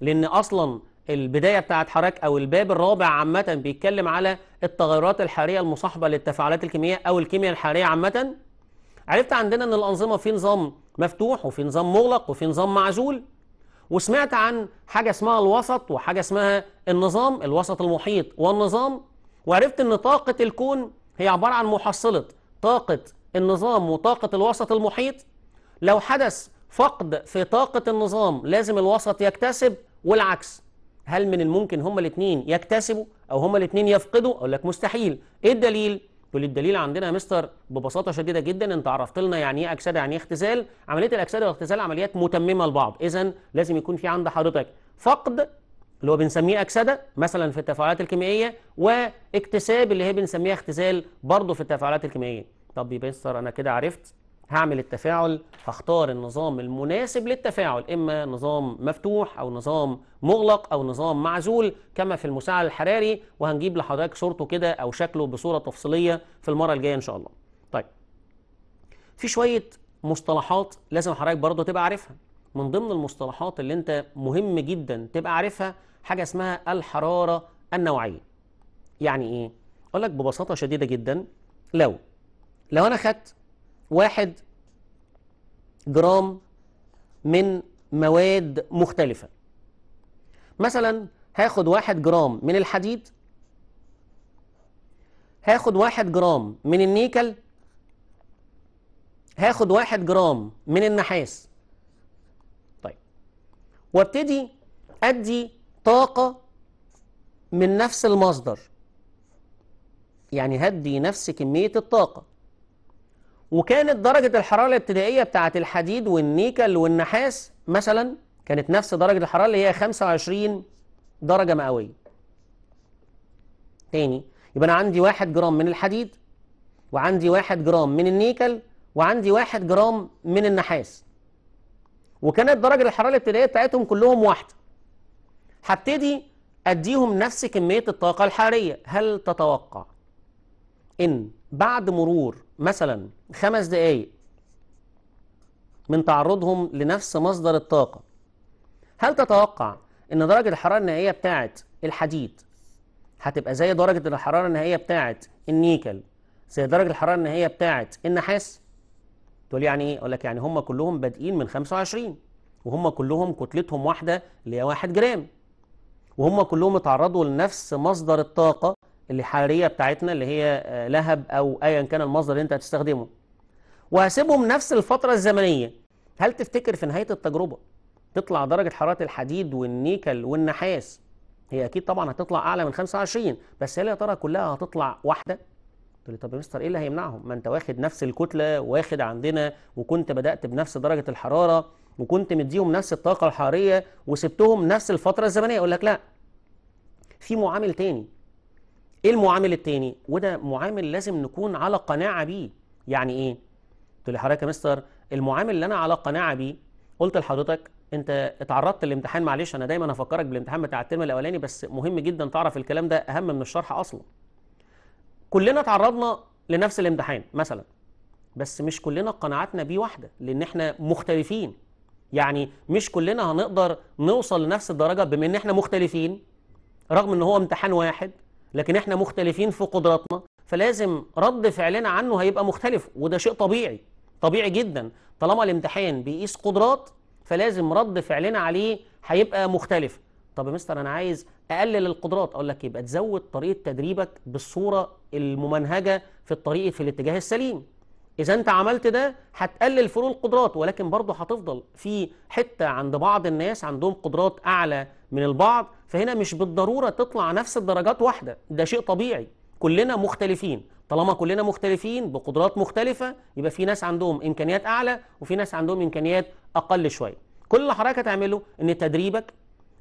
لأن أصلا البداية بتاعت حضرتك أو الباب الرابع عامة بيتكلم على التغيرات الحرارية المصاحبة للتفاعلات الكيميائية أو الكيمياء الحرارية عامة. عرفت عندنا إن الأنظمة في نظام مفتوح وفي نظام مغلق وفي نظام معزول. وسمعت عن حاجة اسمها الوسط وحاجة اسمها النظام الوسط المحيط والنظام وعرفت إن طاقة الكون هي عبارة عن محصلة طاقة النظام وطاقة الوسط المحيط. لو حدث فقد في طاقة النظام لازم الوسط يكتسب والعكس. هل من الممكن هما الاثنين يكتسبوا أو هما الاثنين يفقدوا؟ أقول لك مستحيل. إيه الدليل؟ تقول لي الدليل عندنا يا مستر ببساطة شديدة جدا أنت عرفت لنا يعني إيه أكسدة يعني إيه اختزال. عملية الأكسدة والاختزال عمليات متممة لبعض. اذا لازم يكون في عند حضرتك فقد اللي هو بنسميه أكسدة مثلا في التفاعلات الكيميائية واكتساب اللي هي بنسميها اختزال برضه في التفاعلات الكيميائية. طب يا مستر أنا كده عرفت هعمل التفاعل هختار النظام المناسب للتفاعل إما نظام مفتوح أو نظام مغلق أو نظام معزول كما في المساعد الحراري وهنجيب لحضرتك صورته كده أو شكله بصورة تفصيلية في المرة الجاية إن شاء الله. طيب في شوية مصطلحات لازم حضرتك برضه تبقى عارفها. من ضمن المصطلحات اللي أنت مهم جدا تبقى عارفها حاجة اسمها الحرارة النوعية. يعني إيه؟ أقول لك ببساطة شديدة جدا. لو لو أنا خدت واحد جرام من مواد مختلفة. مثلا هاخد واحد جرام من الحديد هاخد واحد جرام من النيكل هاخد واحد جرام من النحاس. طيب وابتدي أدي طاقة من نفس المصدر. يعني هدي نفس كمية الطاقة. وكانت درجة الحرارة الابتدائية بتاعة الحديد والنيكل والنحاس مثلا كانت نفس درجة الحرارة اللي هي 25 درجة مئوية. تاني يبقى أنا عندي واحد جرام من الحديد وعندي واحد جرام من النيكل وعندي واحد جرام من النحاس. وكانت درجة الحرارة الابتدائية بتاعتهم كلهم واحدة. هبتدي أديهم نفس كمية الطاقة الحرارية. هل تتوقع إن بعد مرور مثلا خمس دقايق من تعرضهم لنفس مصدر الطاقة. هل تتوقع إن درجة الحرارة النهائية بتاعة الحديد هتبقى زي درجة الحرارة النهائية بتاعة النيكل زي درجة الحرارة النهائية بتاعة النحاس؟ تقول يعني إيه؟ أقول لك يعني هم كلهم بادئين من 25 وهم كلهم كتلتهم واحدة اللي هي 1 جرام وهم كلهم اتعرضوا لنفس مصدر الطاقة الحراريه بتاعتنا اللي هي لهب أو ايا كان المصدر اللي أنت هتستخدمه. وهسيبهم نفس الفترة الزمنية. هل تفتكر في نهاية التجربة تطلع درجة حرارة الحديد والنيكل والنحاس؟ هي أكيد طبعا هتطلع أعلى من 25 بس هل يا ترى كلها هتطلع واحدة؟ تقول لي طب يا مستر إيه اللي هيمنعهم؟ ما أنت واخد نفس الكتلة واخد عندنا وكنت بدأت بنفس درجة الحرارة وكنت مديهم نفس الطاقة الحرارية وسبتهم نفس الفترة الزمنية. أقول لك لا في معامل تاني. إيه المعامل التاني؟ وده معامل لازم نكون على قناعة بيه. يعني إيه؟ قلت لحضرتك يا مستر المعامل اللي أنا على قناعة بيه. قلت لحضرتك أنت اتعرضت للامتحان معلش أنا دايما هفكرك بالامتحان بتاع الترم الأولاني بس مهم جدا تعرف الكلام ده أهم من الشرح أصلا. كلنا تعرضنا لنفس الامتحان مثلا بس مش كلنا قناعاتنا بيه واحدة لأن إحنا مختلفين. يعني مش كلنا هنقدر نوصل لنفس الدرجة بما إن إحنا مختلفين رغم إن هو امتحان واحد. لكن إحنا مختلفين في قدراتنا فلازم رد فعلنا عنه هيبقى مختلف وده شيء طبيعي طبيعي جدا. طالما الامتحان بيقيس قدرات فلازم رد فعلنا عليه هيبقى مختلف. طب يا مستر أنا عايز أقلل القدرات. أقول لك يبقى تزود طريقة تدريبك بالصورة الممنهجة في الطريق في الاتجاه السليم. إذا أنت عملت ده هتقلل فروق القدرات ولكن برضه هتفضل في حتة عند بعض الناس عندهم قدرات أعلى من البعض فهنا مش بالضرورة تطلع نفس الدرجات واحدة ده شيء طبيعي. كلنا مختلفين. طالما كلنا مختلفين بقدرات مختلفة يبقى في ناس عندهم إمكانيات أعلى وفي ناس عندهم إمكانيات أقل شوية. كل اللي حضرتك هتعمله إن تدريبك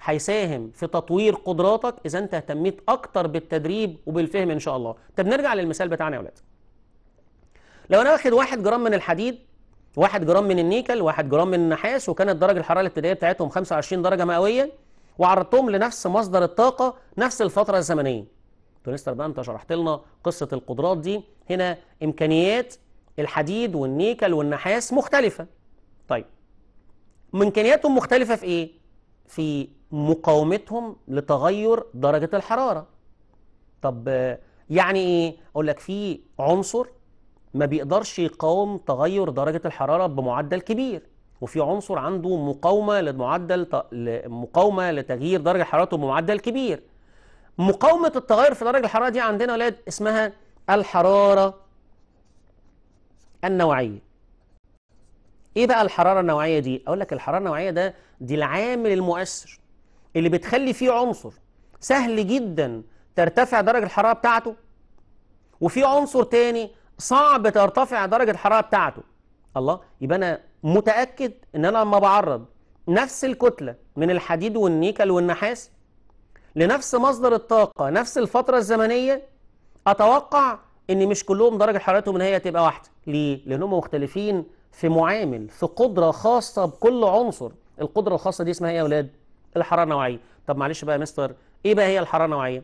هيساهم في تطوير قدراتك إذا أنت اهتميت أكتر بالتدريب وبالفهم إن شاء الله. طب نرجع للمثال بتاعنا يا ولاد. لو أنا واخد واحد جرام من الحديد واحد جرام من النيكل واحد جرام من النحاس وكانت درجة الحرارة الابتدائية بتاعتهم 25 درجة مئوية وعرضتهم لنفس مصدر الطاقة نفس الفترة الزمنية. مستر بقى انت شرحت لنا قصة القدرات دي. هنا إمكانيات الحديد والنيكل والنحاس مختلفة. طيب إمكانياتهم مختلفة في إيه؟ في مقاومتهم لتغير درجة الحرارة. طب يعني إيه؟ أقول لك في عنصر ما بيقدرش يقاوم تغير درجة الحرارة بمعدل كبير وفي عنصر عنده مقاومة لمعدل. مقاومة لتغيير درجة حرارته بمعدل كبير مقاومة التغير في درجة الحرارة دي عندنا ولاد اسمها الحرارة النوعية إيه بقى الحرارة النوعية دي أقول لك الحرارة النوعية ده دي العامل المؤثر اللي بتخلي فيه عنصر سهل جدا ترتفع درجة الحرارة بتاعته وفي عنصر تاني صعب ترتفع درجة الحرارة بتاعته الله يبقى أنا متأكد إن أنا لما بعرض نفس الكتلة من الحديد والنيكل والنحاس لنفس مصدر الطاقة نفس الفترة الزمنية أتوقع إن مش كلهم درجة حرارتهم إن هي تبقى واحدة ليه؟ لأنهم مختلفين في معامل في قدرة خاصة بكل عنصر القدرة الخاصة دي اسمها إيه يا أولاد؟ الحرارة النوعية طب معلش بقى يا مستر إيه بقى هي الحرارة النوعية؟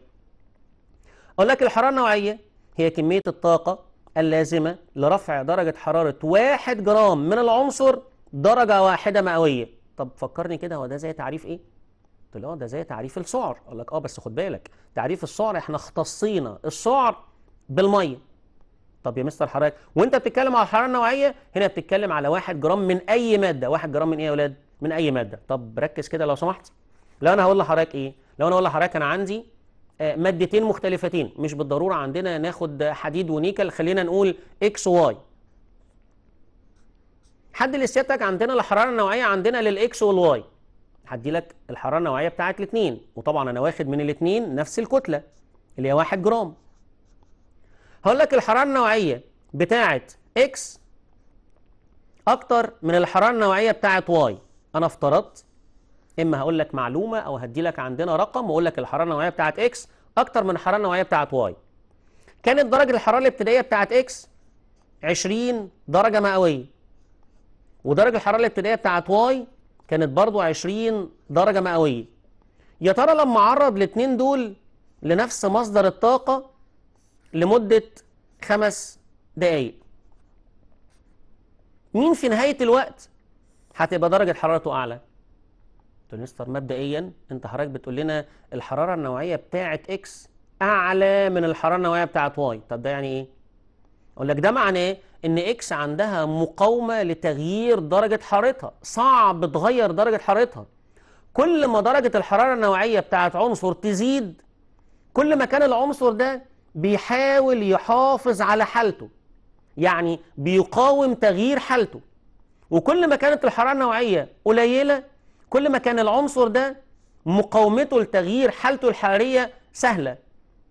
أقول لك الحرارة النوعية هي كمية الطاقة اللازمة لرفع درجة حرارة واحد جرام من العنصر درجة واحدة مئوية. طب فكرني كده هو ده زي تعريف إيه؟ قلت له آه ده زي تعريف السعر. قال لك آه بس خد بالك تعريف السعر إحنا اختصينا السعر بالمية. طب يا مستر حضرتك وأنت بتتكلم على الحراره النوعيه هنا بتتكلم على 1 جرام من أي مادة. 1 جرام من إيه يا أولاد من أي مادة. طب ركز كده لو سمحت. لو أنا هقول لحضرتك إيه؟ لو أنا هقول لحضرتك أنا عندي آه، مادتين مختلفتين. مش بالضرورة عندنا ناخد حديد ونيكل. خلينا نقول X Y هحدد لسيادتك عندنا الحرارة النوعية عندنا لل X وال Y هدي لك الحرارة النوعية بتاعت الاثنين. وطبعا أنا واخد من الاثنين نفس الكتلة اللي هي 1 جرام. هقول لك الحرارة النوعية بتاعت X أكتر من الحرارة النوعية بتاعت Y أنا افترضت إما هقول لك معلومة أو هدي لك عندنا رقم وأقول لك الحرارة النوعية بتاعت X أكتر من الحرارة النوعية بتاعت Y كانت درجة الحرارة الابتدائية بتاعت X 20 درجة مئوية. ودرجة الحرارة الابتدائية بتاعت Y كانت برضو 20 درجة مئوية. يا ترى لما أعرض الاثنين دول لنفس مصدر الطاقة لمدة خمس دقايق. مين في نهاية الوقت هتبقى درجة حرارته أعلى؟ مستر مبدئيا أنت حضرتك بتقول لنا الحرارة النوعية بتاعة X أعلى من الحرارة النوعية بتاعة Y، طب ده يعني إيه؟ أقول لك ده معناه إن X عندها مقاومة لتغيير درجة حرارتها. صعب تغير درجة حرارتها. كل ما درجة الحرارة النوعية بتاعت عنصر تزيد كل ما كان العنصر ده بيحاول يحافظ على حالته. يعني بيقاوم تغيير حالته. وكل ما كانت الحرارة النوعية قليلة كل ما كان العنصر ده مقاومته لتغيير حالته الحرارية سهلة.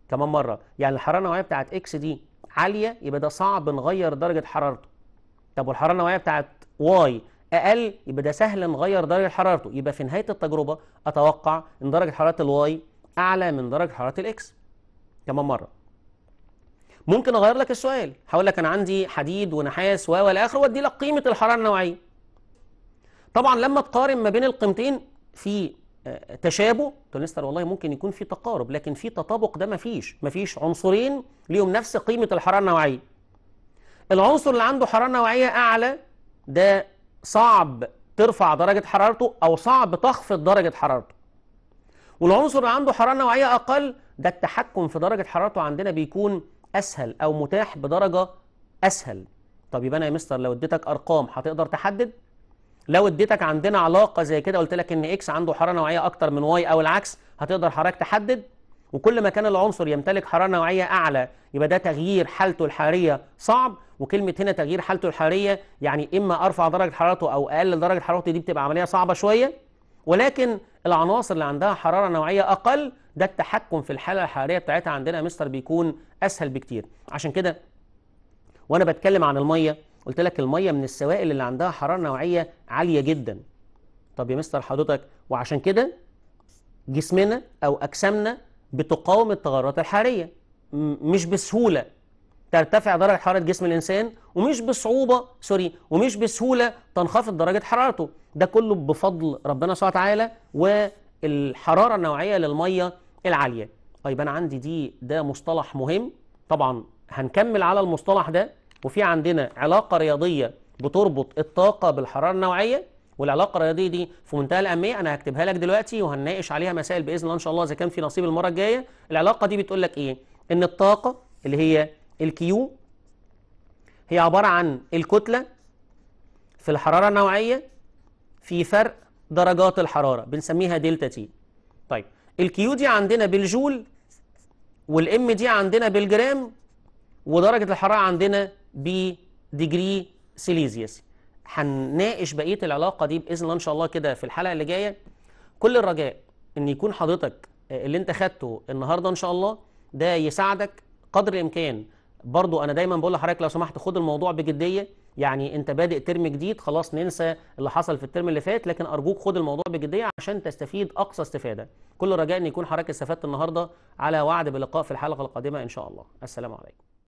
كمان مرة يعني الحرارة النوعية بتاعت X دي عالية يبقى ده صعب نغير درجة حرارته. طب والحرارة النوعية بتاعت Y أقل يبقى ده سهل نغير درجة حرارته. يبقى في نهاية التجربة أتوقع إن درجة حرارة ال Y أعلى من درجة حرارة ال X كمان مرة. ممكن أغير لك السؤال. هقول لك أنا عندي حديد ونحاس و والى آخره وأدي لك قيمة الحرارة النوعية. طبعا لما تقارن ما بين القيمتين في آه، تشابه؟ طب يا مستر والله ممكن يكون في تقارب لكن في تطابق ده مفيش مفيش عنصرين ليهم نفس قيمة الحرارة النوعية. العنصر اللي عنده حرارة نوعية أعلى ده صعب ترفع درجة حرارته أو صعب تخفض درجة حرارته. والعنصر اللي عنده حرارة نوعية أقل ده التحكم في درجة حرارته عندنا بيكون أسهل أو متاح بدرجة أسهل. طب يبقى أنا يا مستر لو اديتك أرقام هتقدر تحدد؟ لو اديتك عندنا علاقة زي كده قلت لك إن X عنده حرارة نوعية أكتر من Y أو العكس هتقدر حضرتك تحدد. وكل ما كان العنصر يمتلك حرارة نوعية أعلى يبقى ده تغيير حالته الحرارية صعب. وكلمة هنا تغيير حالته الحرارية يعني إما أرفع درجة حرارته أو اقلل درجة حرارته دي بتبقى عملية صعبة شوية. ولكن العناصر اللي عندها حرارة نوعية أقل ده التحكم في الحالة الحرارية بتاعتها عندنا يا مستر بيكون أسهل بكتير. عشان كده وأنا بتكلم عن المية قلت لك المية من السوائل اللي عندها حرارة نوعية عالية جدا. طب يا مستر حضرتك وعشان كده جسمنا أو أجسامنا بتقاوم التغيرات الحرارية. مش بسهولة ترتفع درجة حرارة جسم الإنسان ومش بصعوبة سوري ومش بسهولة تنخفض درجة حرارته. ده كله بفضل ربنا سبحانه وتعالى والحرارة النوعية للمية العالية. طيب أنا عندي دي ده مصطلح مهم. طبعا هنكمل على المصطلح ده. وفي عندنا علاقة رياضية بتربط الطاقة بالحرارة النوعية والعلاقة الرياضية دي في منتهى الأهمية أنا هكتبها لك دلوقتي وهنناقش عليها مسائل بإذن الله إن شاء الله إذا كان في نصيب المرة الجاية. العلاقة دي بتقول لك إيه؟ إن الطاقة اللي هي ال Q هي عبارة عن الكتلة في الحرارة النوعية في فرق درجات الحرارة بنسميها delta T. طيب ال Q دي عندنا بالجول وال m دي عندنا بالجرام ودرجة الحرارة عندنا ب degree سيليزيوس هنناقش بقية العلاقة دي بإذن الله إن شاء الله كده في الحلقة اللي جاية. كل الرجاء إن يكون حضرتك اللي أنت خدته النهارده إن شاء الله ده يساعدك قدر الإمكان. برضو أنا دايما بقول لحضرتك لو سمحت خد الموضوع بجدية. يعني أنت بادئ ترم جديد خلاص ننسى اللي حصل في الترم اللي فات لكن أرجوك خد الموضوع بجدية عشان تستفيد أقصى استفادة. كل رجاء إن يكون حضرتك استفدت النهارده. على وعد بلقاء في الحلقة القادمة إن شاء الله. السلام عليكم.